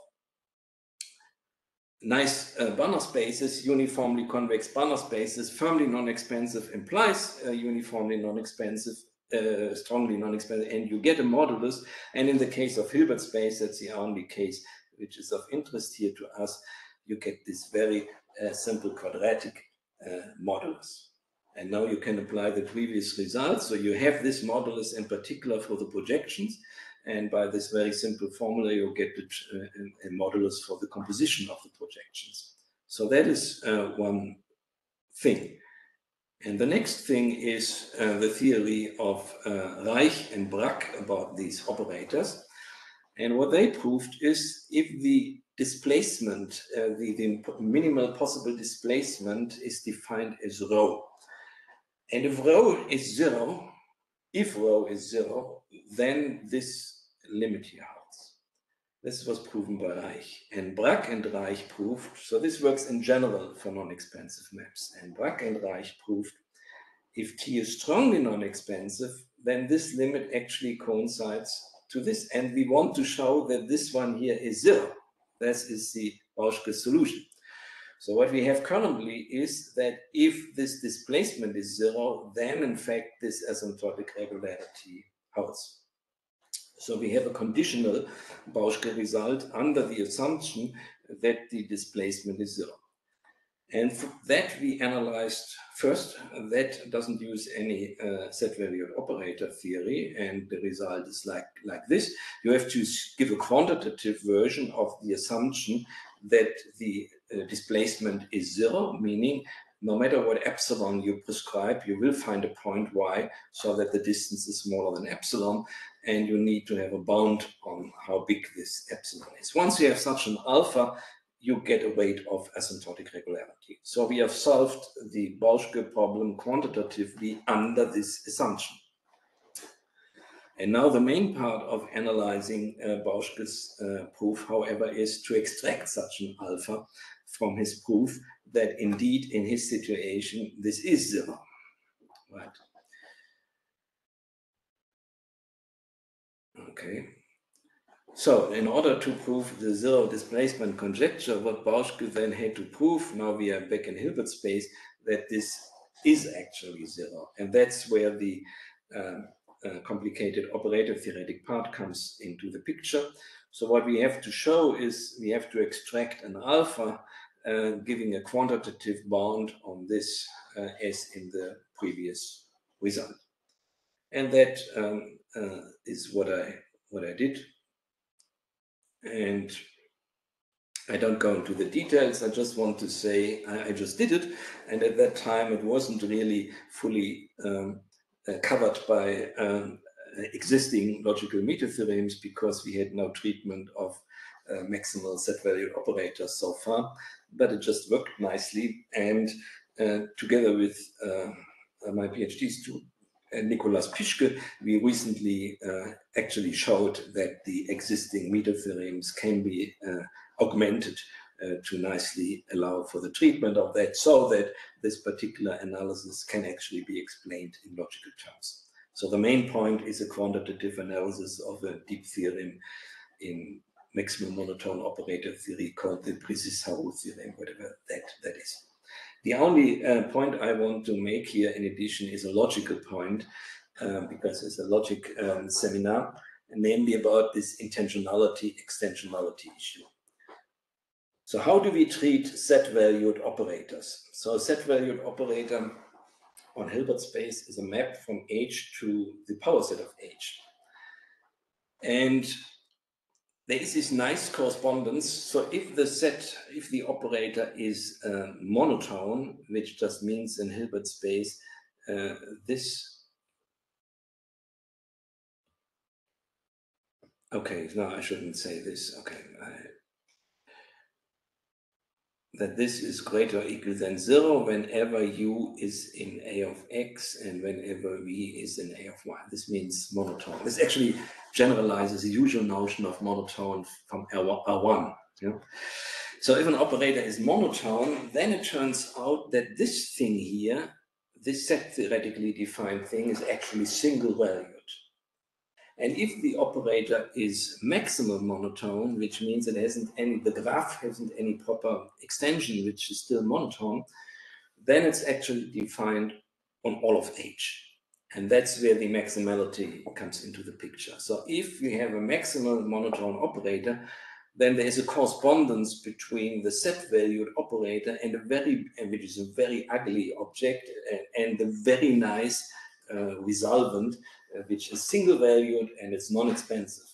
nice uh, Banach spaces, uniformly convex Banach spaces, firmly non-expansive implies uh, uniformly non-expansive, uh, strongly non-expansive, and you get a modulus. And in the case of Hilbert space, that's the only case which is of interest here to us, you get this very uh, simple quadratic uh, modulus. And now you can apply the previous results. So you have this modulus in particular for the projections. And by this very simple formula, you get uh, a, modulus for the composition of the projections. So that is uh, one thing. And the next thing is uh, the theory of uh, Reich and Bruck about these operators. And what they proved is if the displacement, uh, the, the minimal possible displacement is defined as rho. And if rho is zero, if rho is zero, then this limit here holds. This was proven by Reich. And Bruck and Reich proved, so this works in general for non-expansive maps. And Bruck and Reich proved if T is strongly non-expansive, then this limit actually coincides to this. And we want to show that this one here is zero. This is the Bauschke solution. So what we have currently is that if this displacement is zero, then in fact this asymptotic regularity holds. So we have a conditional Bauschke result under the assumption that the displacement is zero. And that we analyzed first, that doesn't use any uh, set-valued operator theory, and the result is like, like this. You have to give a quantitative version of the assumption that the displacement is zero, meaning no matter what epsilon you prescribe, you will find a point y so that the distance is smaller than epsilon and you need to have a bound on how big this epsilon is. Once you have such an alpha, you get a weight of asymptotic regularity. So we have solved the Bauschke problem quantitatively under this assumption. And now the main part of analyzing uh, Bauschke's uh, proof, however, is to extract such an alpha from his proof that indeed in his situation this is zero, right? Okay. So in order to prove the zero displacement conjecture, what Bauschke then had to prove, now we are back in Hilbert space, that this is actually zero. And that's where the um, uh, complicated operator theoretic part comes into the picture. So what we have to show is we have to extract an alpha, giving a quantitative bound on this uh, as in the previous result. And that um, uh, is what I what I did. And I don't go into the details. I just want to say I, I just did it. And at that time, it wasn't really fully um, uh, covered by um, existing logical metatheorems because we had no treatment of uh, maximal set valued operators so far, but it just worked nicely. And uh, together with uh, my PhD student, Nicolas Pischke, we recently uh, actually showed that the existing metatheorems can be uh, augmented uh, to nicely allow for the treatment of that so that this particular analysis can actually be explained in logical terms. So the main point is a quantitative analysis of a deep theorem in maximal monotone operator theory called the Brezis-Haraux theorem, whatever that, that is. The only uh, point I want to make here in addition is a logical point uh, because it's a logic um, seminar, namely about this intensionality, extensionality issue. So how do we treat set-valued operators? So a set-valued operator on Hilbert space is a map from H to the power set of H. And there is this nice correspondence. So if the set, if the operator is uh, monotone, which just means in Hilbert space, uh, this Okay, no, I shouldn't say this. Okay, I, that this is greater or equal than zero whenever u is in a of x and whenever v is in a of y. This means monotone. This actually generalizes the usual notion of monotone from R1. Yeah? So if an operator is monotone, then it turns out that this thing here, this set theoretically defined thing is actually single valued. And if the operator is maximal monotone, which means it hasn't any, the graph hasn't any proper extension, which is still monotone, then it's actually defined on all of H. And that's where the maximality comes into the picture. So if we have a maximal monotone operator, then there is a correspondence between the set valued operator and a very, which is a very ugly object, and the very nice uh, resolvent which is single valued and it's non-expansive.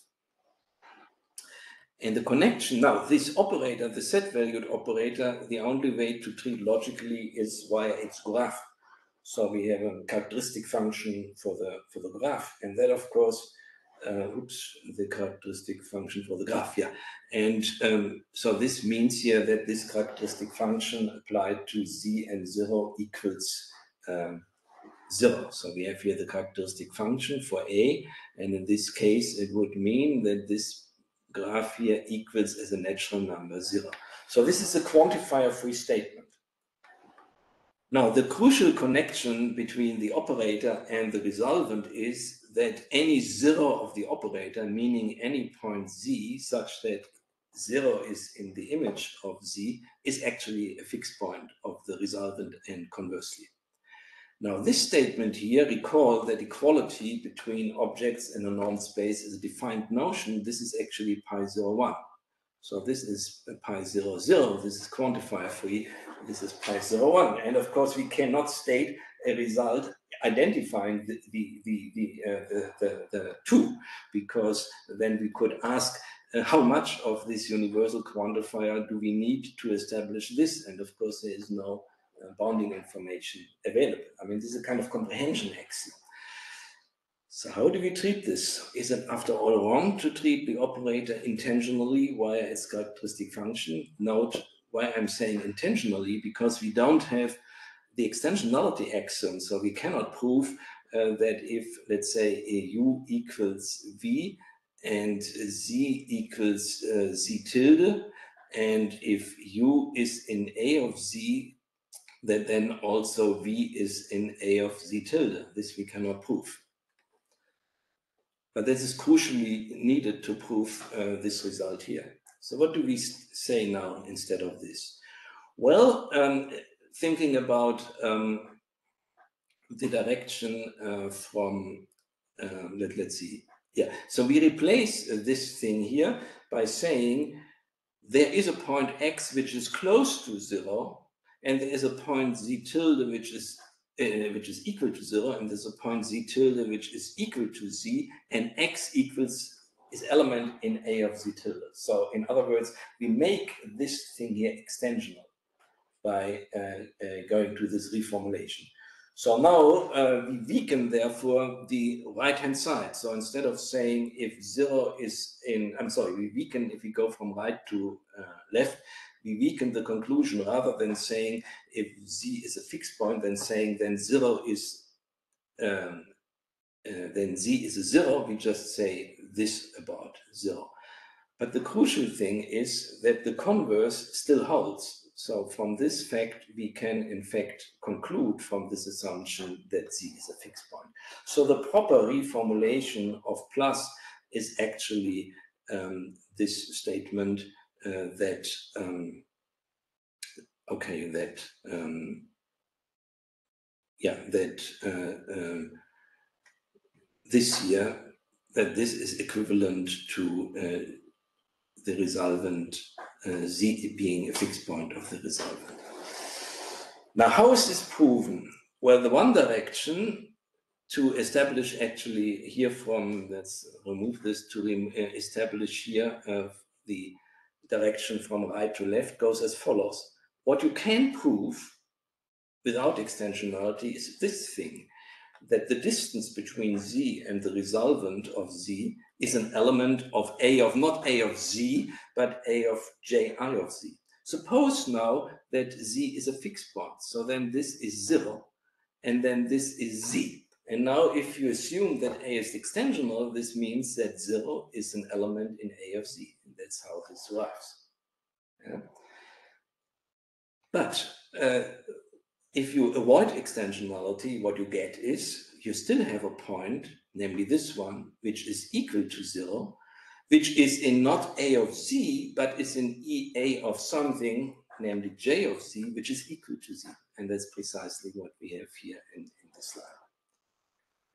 And the connection, now this operator, the set valued operator, the only way to treat logically is via its graph. So we have a characteristic function for the for the graph. And that of course, uh, oops, the characteristic function for the graph, yeah. And um, so this means here that this characteristic function applied to z and zero equals um, zero. So we have here the characteristic function for A, and in this case, it would mean that this graph here equals as a natural number zero. So this is a quantifier-free statement. Now, the crucial connection between the operator and the resolvent is that any zero of the operator, meaning any point z, such that zero is in the image of z, is actually a fixed point of the resolvent and conversely. Now, this statement here, recall that equality between objects in a normed space is a defined notion. This is actually pi 0, 1. So this is pi 0, 0. This is quantifier free. This is pi 0, 1. And of course, we cannot state a result identifying the, the, the, the, uh, the, the, the, two, because then we could ask uh, how much of this universal quantifier do we need to establish this? And of course, there is no bounding information available. I mean, this is a kind of comprehension axiom. So how do we treat this? Is it after all wrong to treat the operator intensionally via its characteristic function? Note why I'm saying intensionally, because we don't have the extensionality axiom, so we cannot prove uh, that if, let's say, a u equals v and z equals uh, z tilde, and if u is in a of z, that then also V is in A of Z tilde. This we cannot prove. But this is crucially needed to prove uh, this result here. So what do we say now instead of this? Well, um, thinking about um, the direction uh, from, uh, let, let's see, yeah, so we replace this thing here by saying there is a point x which is close to zero and there is a point z tilde which is uh, which is equal to zero, and there's a point z tilde which is equal to z, and x equals is element in a of z tilde. So in other words, we make this thing here extensional by uh, uh, going to this reformulation. So now uh, we weaken therefore the right hand side. So instead of saying if zero is in, I'm sorry, we weaken if we go from right to uh, left, we weaken the conclusion rather than saying if z is a fixed point, then saying then zero is um, uh, then z is a zero. We just say this about zero. But the crucial thing is that the converse still holds. So from this fact, we can in fact conclude from this assumption that z is a fixed point. So the proper reformulation of plus is actually um, this statement that um, okay that um, yeah that uh, um, this year that this is equivalent to uh, the resolvent uh, z being a fixed point of the resolvent. Now, how is this proven? Well, the one direction to establish actually here from, let's remove this, to establish here uh, the direction from right to left goes as follows. What you can prove without extensionality is this thing, that the distance between z and the resolvent of z is an element of a of not a of z, but a of ji of z. Suppose now that z is a fixed point. So then this is zero, and then this is z. And now if you assume that a is extensional, this means that zero is an element in a of z. That's how this works. Yeah. But uh, if you avoid extensionality, what you get is you still have a point, namely this one, which is equal to zero, which is in not a of z, but is in ea of something, namely j of z, which is equal to z. And that's precisely what we have here in, in this slide.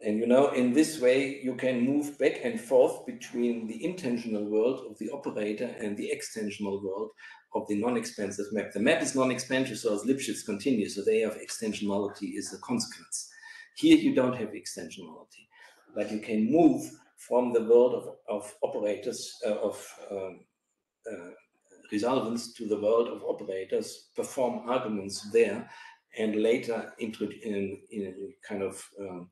And you know, in this way, you can move back and forth between the intensional world of the operator and the extensional world of the non-expansive map. The map is non-expansive, so as Lipschitz continues, so they have extensionality is a consequence. Here you don't have extensionality, but you can move from the world of, of operators, uh, of um, uh, resolvents to the world of operators, perform arguments there, and later in, in, in kind of um,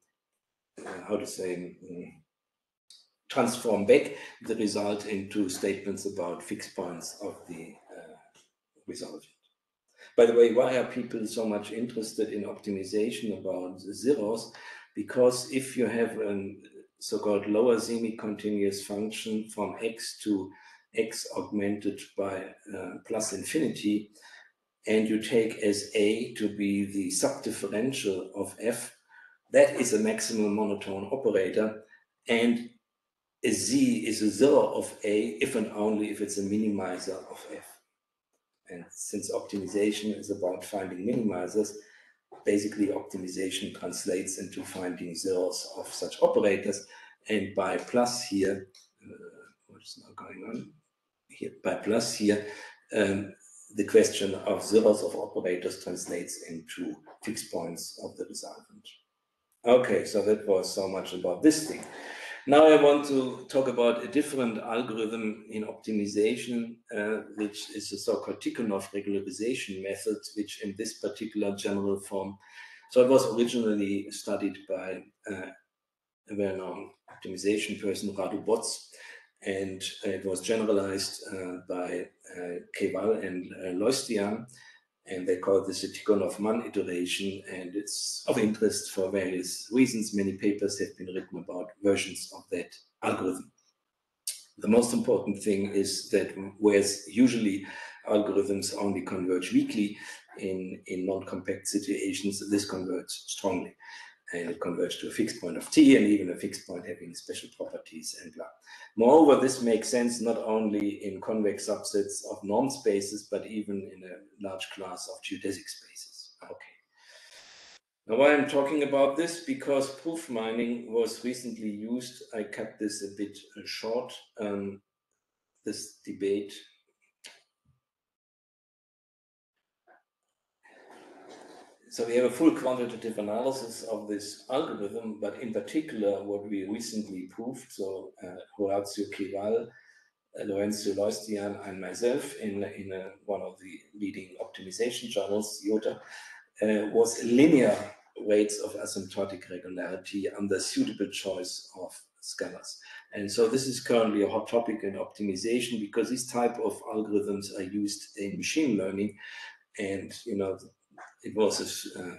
how to say, um, transform back the result into statements about fixed points of the uh, resolvent. By the way, why are people so much interested in optimization about zeros? Because if you have a so-called lower semi-continuous function from x to x augmented by uh, plus infinity, and you take as a to be the subdifferential of f, that is a maximum monotone operator. And a z is a zero of a if and only if it's a minimizer of f. And since optimization is about finding minimizers, basically optimization translates into finding zeros of such operators. And by plus here, uh, what is now going on? Here, by plus here, um, the question of zeros of operators translates into fixed points of the resolvent. Okay, so that was so much about this thing. Now I want to talk about a different algorithm in optimization, uh, which is the so-called Tikhonov regularization method, which in this particular general form, so it was originally studied by uh, a well-known optimization person, Radu Boț, and it was generalized uh, by uh, Cheval and uh, Leuștean, and they call this a Tikhonov-Mann iteration, and it's of interest for various reasons. Many papers have been written about versions of that algorithm. The most important thing is that whereas usually algorithms only converge weakly in, in non-compact situations, this converges strongly and it converges to a fixed point of t and even a fixed point having special properties and blah. Moreover, this makes sense not only in convex subsets of norm spaces, but even in a large class of geodesic spaces. Okay. Now, why I'm talking about this? Because proof mining was recently used. I cut this a bit uh, short, um, this debate So we have a full quantitative analysis of this algorithm, but in particular, what we recently proved, so uh, Horațiu Cheval, uh, Laurențiu Leuștean, and myself in, in a, one of the leading optimization journals, JOTA, uh, was linear weights of asymptotic regularity under suitable choice of scalars. And so this is currently a hot topic in optimization because these type of algorithms are used in machine learning. And, you know, it was a, uh,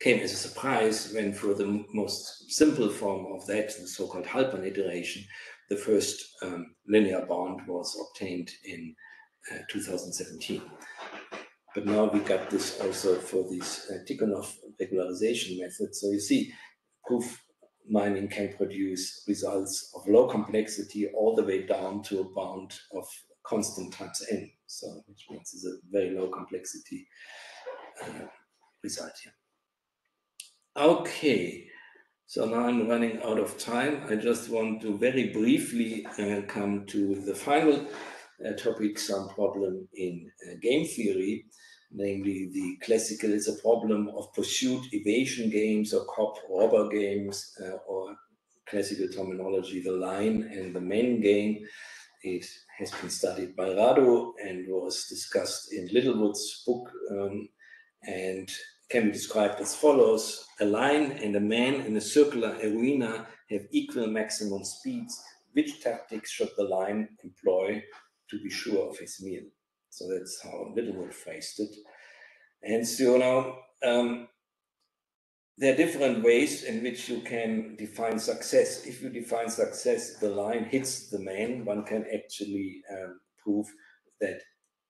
came as a surprise when for the most simple form of that, the so-called Halpern iteration, the first um, linear bound was obtained in uh, 2017. But now we got this also for this uh, Tikhonov regularization method. So you see, proof mining can produce results of low complexity all the way down to a bound of constant times n. So which means it's a very low complexity result here. Okay, so now I'm running out of time. I just want to very briefly uh, come to the final uh, topic, some problem in uh, game theory. namely the classical, it's a problem of pursuit evasion games or cop robber games uh, or classical terminology, the lion and the man game. It has been studied by Rado and was discussed in Littlewood's book um, and can be described as follows. A lion and a man in a circular arena have equal maximum speeds. Which tactics should the lion employ to be sure of his meal? So that's how Littlewood phrased it. And so now um, there are different ways in which you can define success. If you define success, the lion hits the man, one can actually um, prove that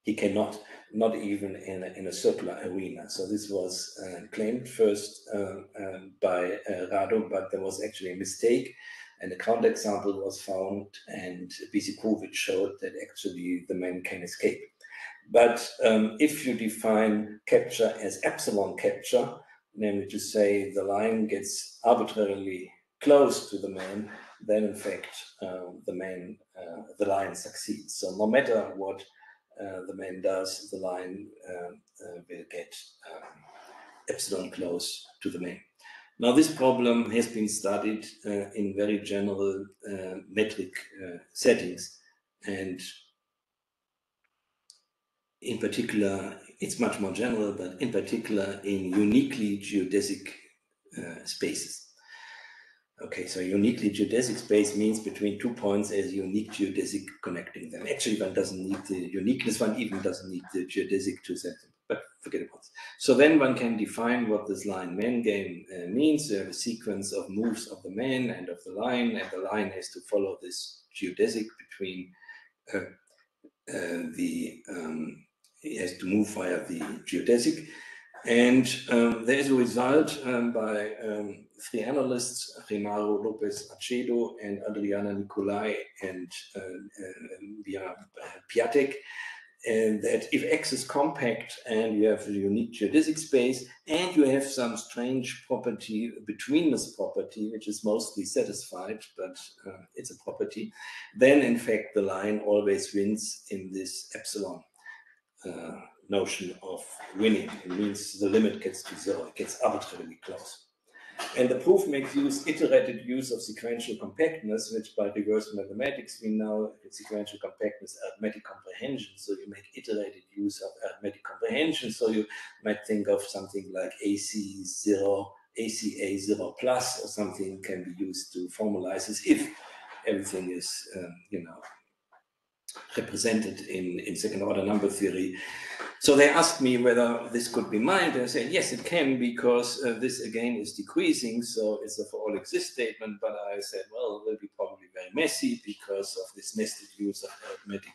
he cannot, not even in a, in a circular arena. So this was uh, claimed first uh, um, by uh, Rado, but there was actually a mistake. And a counterexample was found, and Besicovitch showed that actually the man can escape. But um, if you define capture as epsilon capture, namely to say the lion gets arbitrarily close to the man, then in fact um, the man, uh, the lion succeeds. So no matter what uh, the man does, the lion um, uh, will get um, epsilon close to the man. Now this problem has been studied uh, in very general uh, metric uh, settings and in particular, it's much more general, but in particular in uniquely geodesic uh, spaces. Okay, so uniquely geodesic space means between two points as unique geodesic connecting them. Actually, one doesn't need the uniqueness, one even doesn't need the geodesic to set them, but forget about it. So then one can define what this lion man game uh, means. You have a sequence of moves of the man and of the lion, and the lion has to follow this geodesic between uh, uh, the um, he has to move via the geodesic. And um, there is a result um, by um, three analysts, Genaro López-Acedo and Adriana Nicolae and uh, uh, Piatek, and that if X is compact and you have a unique geodesic space and you have some strange property between this property, which is mostly satisfied, but uh, it's a property, then in fact the lion always wins in this epsilon uh, notion of winning. It means the limit gets to zero, it gets arbitrarily close. And the proof makes use iterated use of sequential compactness, which by reverse mathematics we know sequential compactness arithmetic comprehension. So you make iterated use of arithmetic comprehension. So you might think of something like AC zero, ACA zero plus or something can be used to formalize this if everything is, um, you know, represented in, in second order number theory. So they asked me whether this could be mined. I said, yes, it can, because uh, this again is decreasing. So it's a for all exist statement. But I said, well, it will be probably very messy because of this nested use of arithmetic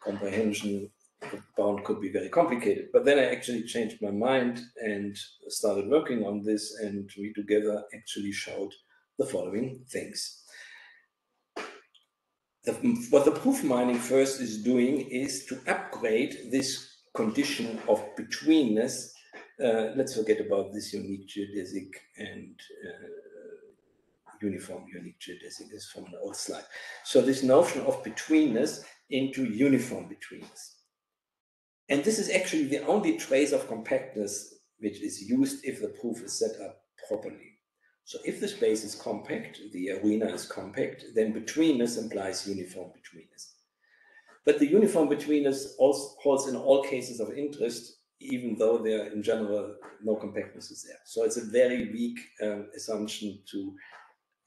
comprehension. The bound could be very complicated. But then I actually changed my mind and started working on this. And we together actually showed the following things the, what the proof mining first is doing is to upgrade this condition of betweenness. Uh, let's forget about this unique geodesic and uh, uniform unique geodesic is from an old slide. So this notion of betweenness into uniform betweenness. And this is actually the only trace of compactness which is used if the proof is set up properly. So if the space is compact, the arena is compact, then betweenness implies uniform betweenness. But the uniform betweenness also holds in all cases of interest, even though there in general no compactness is there. So it's a very weak um, assumption to,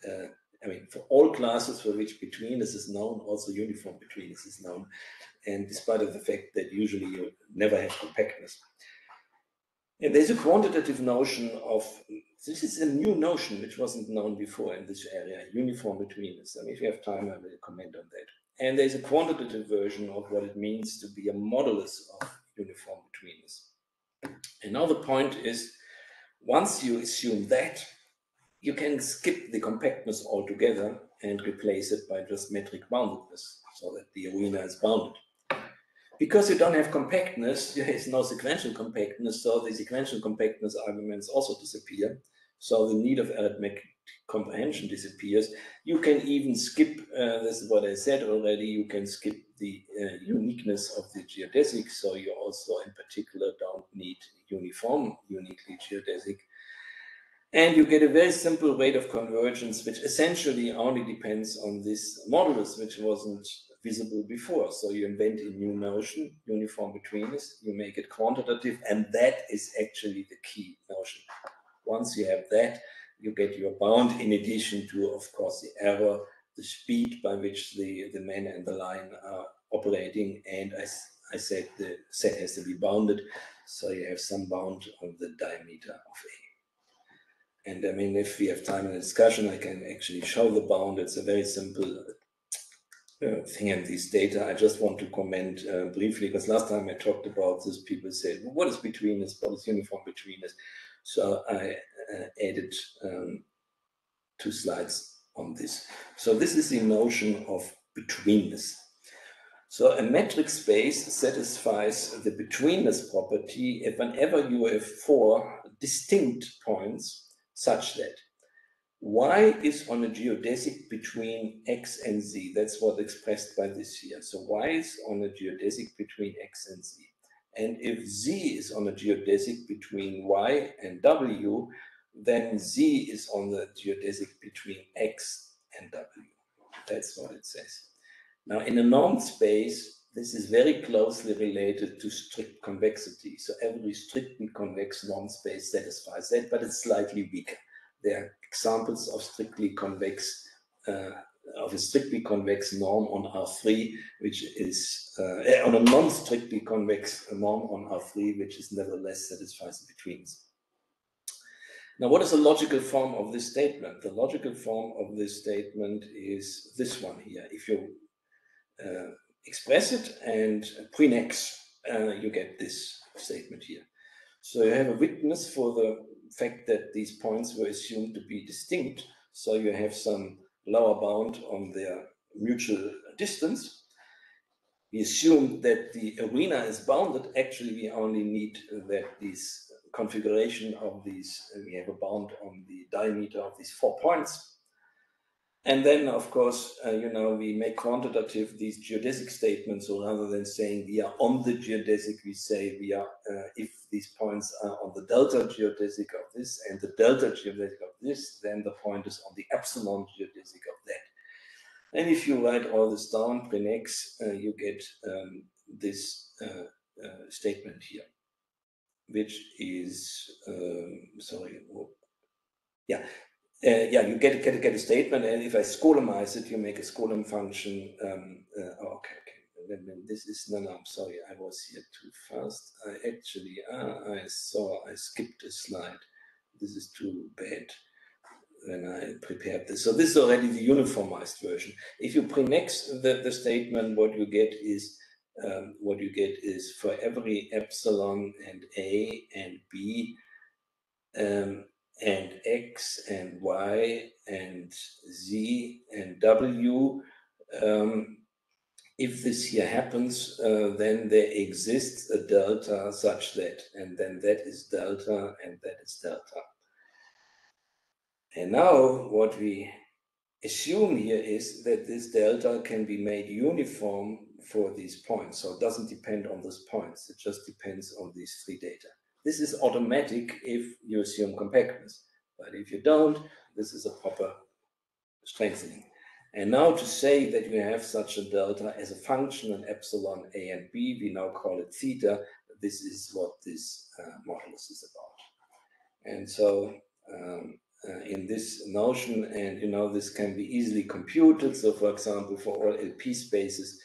uh, I mean, for all classes for which betweenness is known, also uniform betweenness is known. And despite of the fact that usually you never have compactness. And there's a quantitative notion of this is a new notion which wasn't known before in this area, uniform betweenness. I mean, if you have time, I will comment on that. And there's a quantitative version of what it means to be a modulus of uniform betweenness. And now the point is, once you assume that, you can skip the compactness altogether and replace it by just metric boundedness, so that the arena is bounded. Because you don't have compactness, there is no sequential compactness, so the sequential compactness arguments also disappear So the need of arithmetic comprehension disappears. You can even skip, uh, this is what I said already, you can skip the uh, uniqueness of the geodesic. So you also in particular don't need uniform uniquely geodesic. And you get a very simple rate of convergence, which essentially only depends on this modulus, which wasn't visible before. So you invent a new notion, uniform betweenness, you make it quantitative, and that is actually the key notion. Once you have that, you get your bound in addition to, of course, the error, the speed by which the, the man and the lion are operating. And I, I said the set has to be bounded. So you have some bound on the diameter of A. And I mean, if we have time in the discussion, I can actually show the bound. It's a very simple uh, thing in these data. I just want to comment uh, briefly because last time I talked about this, people said, well, what is us? What is uniform betweenness? So I uh, added um, two slides on this. So this is the notion of betweenness. So a metric space satisfies the betweenness property if whenever you have four distinct points such that y is on a geodesic between x and z. That's what expressed by this here. So y is on a geodesic between x and z. And if z is on a geodesic between y and w, then z is on the geodesic between x and w. That's what it says. Now, in a normed space, this is very closely related to strict convexity. So every strictly convex normed space satisfies that, but it's slightly weaker. There are examples of strictly convex uh, of a strictly convex norm on R3, which is uh, on a non-strictly convex norm on R3, which is nevertheless satisfies the betweens. Now, what is the logical form of this statement? The logical form of this statement is this one here. If you uh, express it and prenex, uh, you get this statement here. So you have a witness for the fact that these points were assumed to be distinct. So you have some lower bound on their mutual distance. We assume that the arena is bounded. Actually, we only need that this configuration of these, we have a bound on the diameter of these four points. And then, of course, uh, you know, we make quantitative these geodesic statements. So rather than saying we are on the geodesic, we say we are, uh, if these points are on the delta geodesic of this and the delta geodesic of this, then the point is on the epsilon geodesic of that. And if you write all this down, prenex, uh, you get um, this uh, uh, statement here, which is, um, sorry, yeah, uh, yeah, you get, get, get a statement, and if I skolemize it, you make a Skolem function. Um, uh, oh, okay, okay. Then, then this is no, no. I'm sorry, I was here too fast. I actually, uh, I saw, I skipped a slide. This is too bad when I prepared this. So this is already the uniformized version. If you prenex the, the statement, what you get is um, what you get is for every epsilon and a and b, um, and x and y and z and w. Um, if this here happens, uh, then there exists a delta such that, and then that is delta and that is delta. And now what we assume here is that this delta can be made uniform for these points. So it doesn't depend on those points. It just depends on these three data. This is automatic if you assume compactness. But if you don't, this is a proper strengthening. And now to say that you have such a delta as a function in epsilon a and b, we now call it theta. This is what this uh, modulus is about. And so um, uh, in this notion, and you know, this can be easily computed. So for example, for all LP spaces,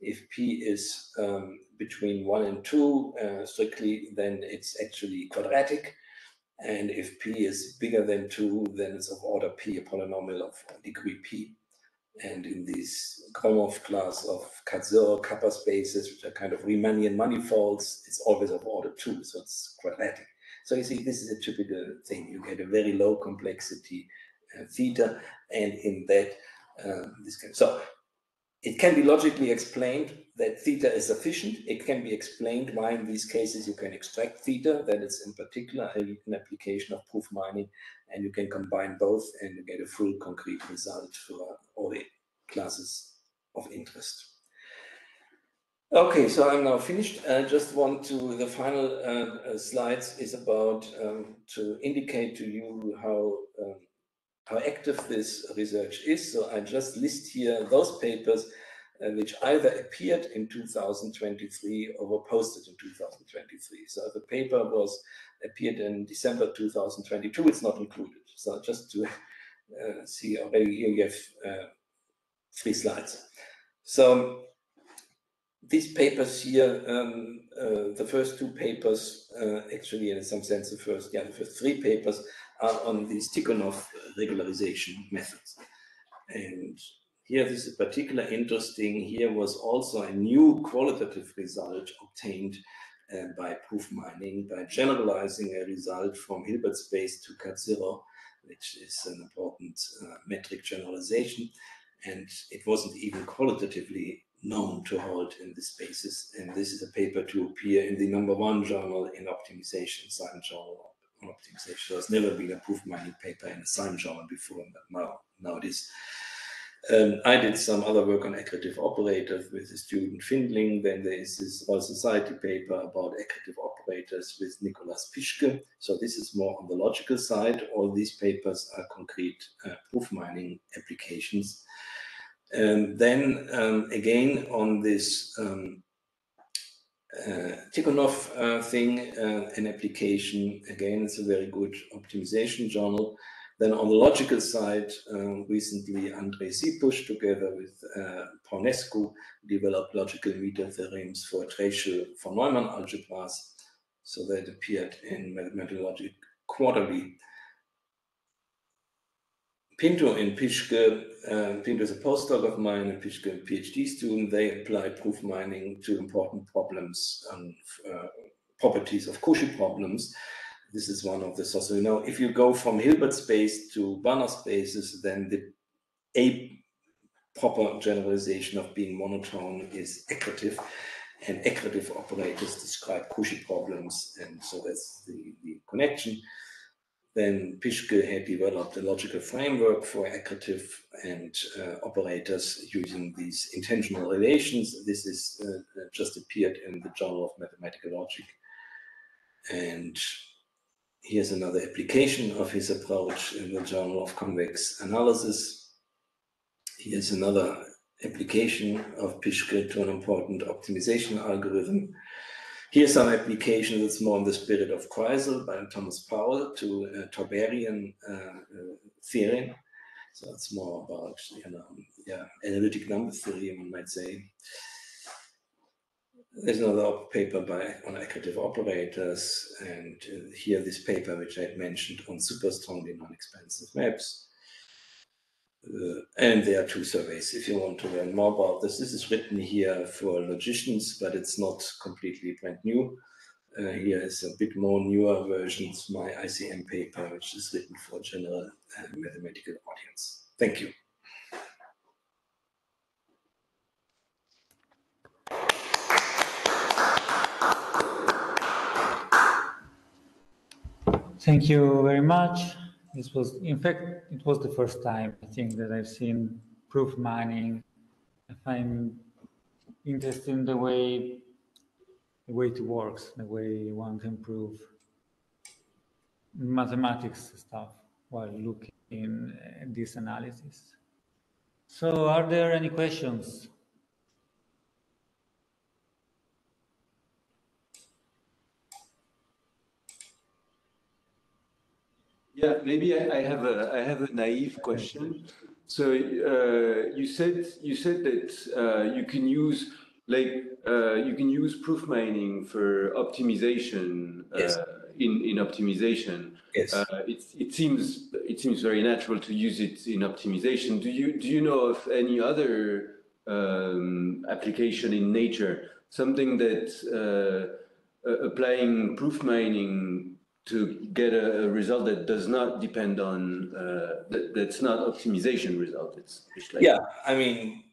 if P is um, between one and two uh, strictly, then it's actually quadratic. And if P is bigger than two, then it's of order P, a polynomial of degree P. And in this Gromov class of Kac-Zurre kappa spaces, which are kind of Riemannian manifolds, it's always of order two, so it's quadratic. So you see, this is a typical thing. You get a very low complexity uh, theta, and in that, uh, this kind. So it can be logically explained that theta is sufficient. It can be explained why in these cases you can extract theta, that is in particular an application of proof mining, and you can combine both and get a full concrete result for all the classes of interest. Okay, so I'm now finished. I just want to, the final uh, uh, slides is about um, to indicate to you how um, how active this research is. So I just list here those papers which either appeared in 2023 or were posted in 2023. So the paper was appeared in December 2022, it's not included. So just to uh, see already here you have uh, three slides. So these papers here, um, uh, the first two papers, uh, actually in some sense the first, yeah, the first three papers are on these Tikhonov regularization methods. And here, this is particularly interesting. Here was also a new qualitative result obtained uh, by proof mining by generalizing a result from Hilbert space to CAT(0), which is an important uh, metric generalization. And it wasn't even qualitatively known to hold in the spaces. And this is a paper to appear in the number one journal in optimization, SIAM Journal on Optimization. There's never been a proof mining paper in a SIAM Journal before, but now, now it is. Um, I did some other work on accretive operators with the student Findling. Then there is this Royal Society paper about accretive operators with Nicolas Pischke. So this is more on the logical side. All these papers are concrete uh, proof mining applications. Um, then um, again on this um, uh, Tikhonov uh, thing, uh, an application, again, it's a very good optimization journal. Then on the logical side, um, recently Andrei Sipoş together with uh, developed logical metatheorems for tracial von Neumann algebras. So that appeared in Mathematical Logic Quarterly. Pinto and Pischke, uh, Pinto is a postdoc of mine and Pischke a PhD student. They apply proof mining to important problems and uh, properties of Cauchy problems. This is one of the sources. You know, if you go from Hilbert space to Banach spaces, then the a proper generalization of being monotone is accretive, and accretive operators describe Cauchy problems, and so that's the, the connection. Then Pischke had developed a logical framework for accretive and uh, operators using these intensional relations. This is uh, uh, just appeared in the Journal of Mathematical Logic. And here's another application of his approach in the Journal of Convex Analysis. Here's another application of Pischke to an important optimization algorithm. Here's some application that's more in the spirit of Kreisel by Thomas Powell to uh, Tauberian uh, uh, theorem. So it's more about, you know, yeah, analytic number theory, one might say. There's another paper by on accretive operators, and uh, here this paper which I mentioned on super strongly non-expansive maps. Uh, and there are two surveys if you want to learn more about this. This is written here for logicians, but it's not completely brand new. Uh, here is a bit more newer versions, my ICM paper, which is written for general uh, mathematical audience. Thank you. Thank you very much. This was, in fact, it was the first time I think that I've seen proof mining. I find interested in the way the way it works, the way one can prove mathematics stuff while looking at this analysis. So, are there any questions? Yeah, maybe I, I have a I have a naive question. So uh, you said you said that uh, you can use like uh, you can use proof mining for optimization uh, yes. in in optimization. Yes. Uh, it it seems it seems very natural to use it in optimization. Do you do you know of any other um, application in nature, something that uh, applying proof mining to get a, result that does not depend on uh, that, that's not optimization result. It's, it's like yeah. I mean,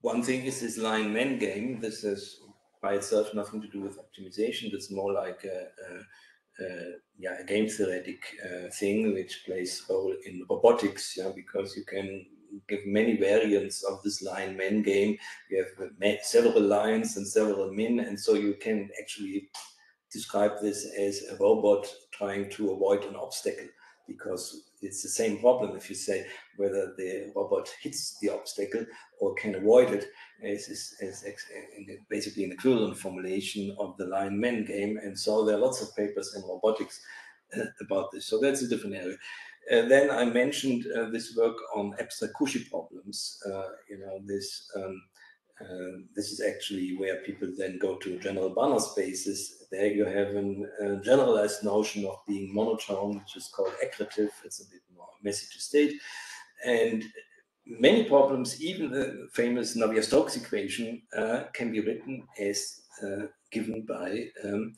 one thing is this lion man game. This has by itself nothing to do with optimization. It's more like a, a, a yeah, a game theoretic uh, thing which plays role in robotics, yeah, because you can give many variants of this lion man game. You have several lions and several men, and so you can actually describe this as a robot trying to avoid an obstacle because it's the same problem if you say whether the robot hits the obstacle or can avoid it is, as is basically an equivalent formulation of the lion man game and so there are lots of papers in robotics uh, about this so that's a different area uh, then I mentioned uh, this work on abstract Cauchy problems. Uh, you know, this um, uh, this is actually where people then go to general Banach spaces. There you have a generalized notion of being monotone, which is called accretive. It's a bit more messy to state. And many problems, even the famous Navier-Stokes equation, uh, can be written as uh, given by um,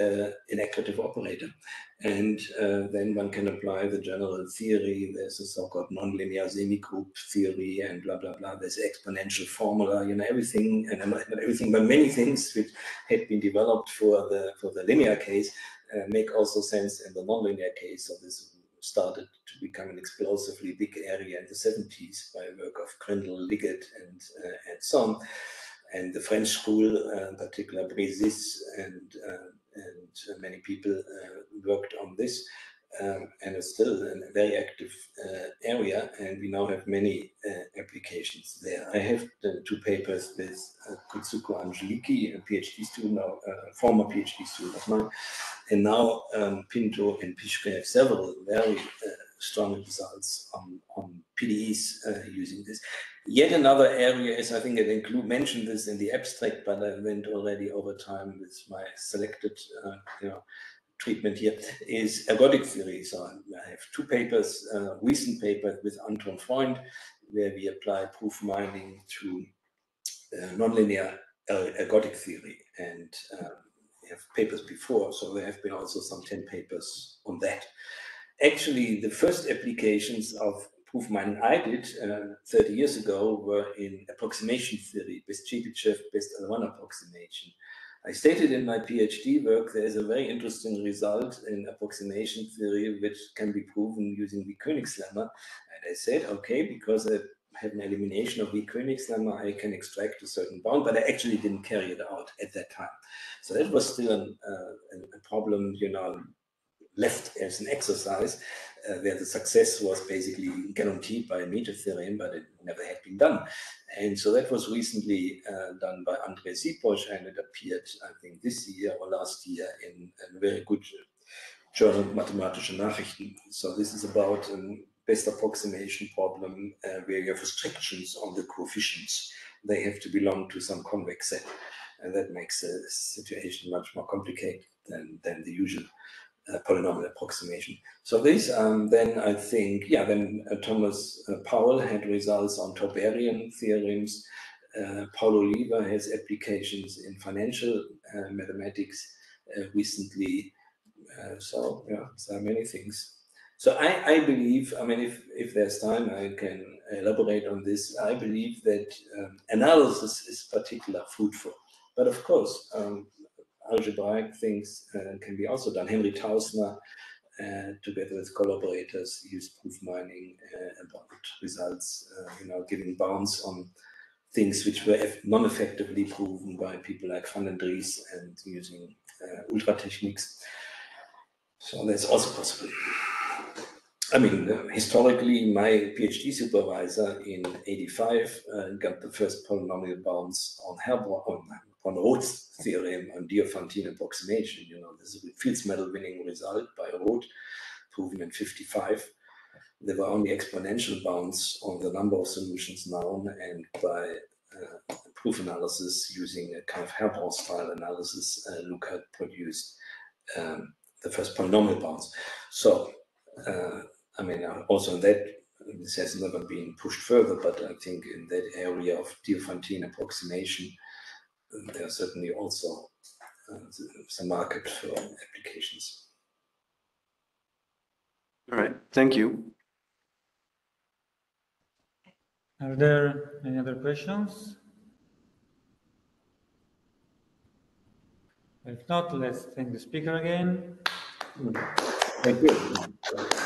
uh, an accretive operator. And uh, then one can apply the general theory. There's a so-called nonlinear semigroup theory and blah, blah, blah. There's exponential formula, you know, everything, and not everything, but many things which had been developed for the, for the linear case uh, make also sense in the nonlinear case. So this started to become an explosively big area in the 70s by work of Crandall, Liggett, and, uh, and so on. And the French school, uh, in particular Brezis and uh, and many people uh, worked on this. Um, and it's still a very active uh, area, and we now have many uh, applications there. I have two papers with uh, Koutsoukou Angeliki, a PhD student, now, uh, former PhD student of mine, and now um, Pinto and Pischke have several very uh, strong results on, on PDEs uh, using this. Yet another area is, I think I include mentioned this in the abstract, but I went already over time with my selected uh, you know, treatment here, is ergodic theory. So I have two papers, uh, recent paper with Anton Freund, where we apply proof mining to uh, nonlinear er-, ergodic theory. And um, have papers before, so there have been also some 10 papers on that. Actually, the first applications of proof mining I did uh, 30 years ago were in approximation theory, best Chebyshev, best L1 approximation. I stated in my PhD work there is a very interesting result in approximation theory which can be proven using the Koenig's lemma. And I said, okay, because I have an elimination of the Koenig's lemma, I can extract a certain bound, but I actually didn't carry it out at that time. So that was still an, uh, a problem, you know, left as an exercise uh, where the success was basically guaranteed by a metatheorem, but it never had been done. And so that was recently uh, done by Andre Sipoş, and it appeared, I think, this year or last year in a very good journal, Mathematische Nachrichten. So this is about a best approximation problem uh, where you have restrictions on the coefficients. They have to belong to some convex set. And that makes the situation much more complicated than, than the usual uh, polynomial approximation. So this, um, then I think, yeah, then uh, Thomas uh, Powell had results on Tauberian theorems. Uh, Paulo Oliva has applications in financial uh, mathematics uh, recently. so yeah, so many things. So I, I believe, I mean, if, if there's time, I can elaborate on this. I believe that um, analysis is particularly fruitful. But of course, um, algebraic things uh, can be also done. Henry Towsner, uh, together with collaborators, used proof mining uh, about results, you know, giving bounds on things which were non-effectively proven by people like Van den Dries and using uh, ultra techniques. So that's also possible. I mean, uh, historically, my PhD supervisor in 85 uh, got the first polynomial bounds on Herbrand, on Roth's theorem on Diophantine approximation. You know, this is a Fields medal winning result by Roth, proven in 55. There were only exponential bounds on the number of solutions known, and by uh, proof analysis using a kind of Herbrand style analysis, uh, produced um, the first polynomial bounds. So, uh, I mean, uh, also in that, this has never been pushed further, but I think in that area of Diophantine approximation, there are certainly also uh, some market for applications. All right, thank you. Are there any other questions? If not, let's thank the speaker again. Thank you.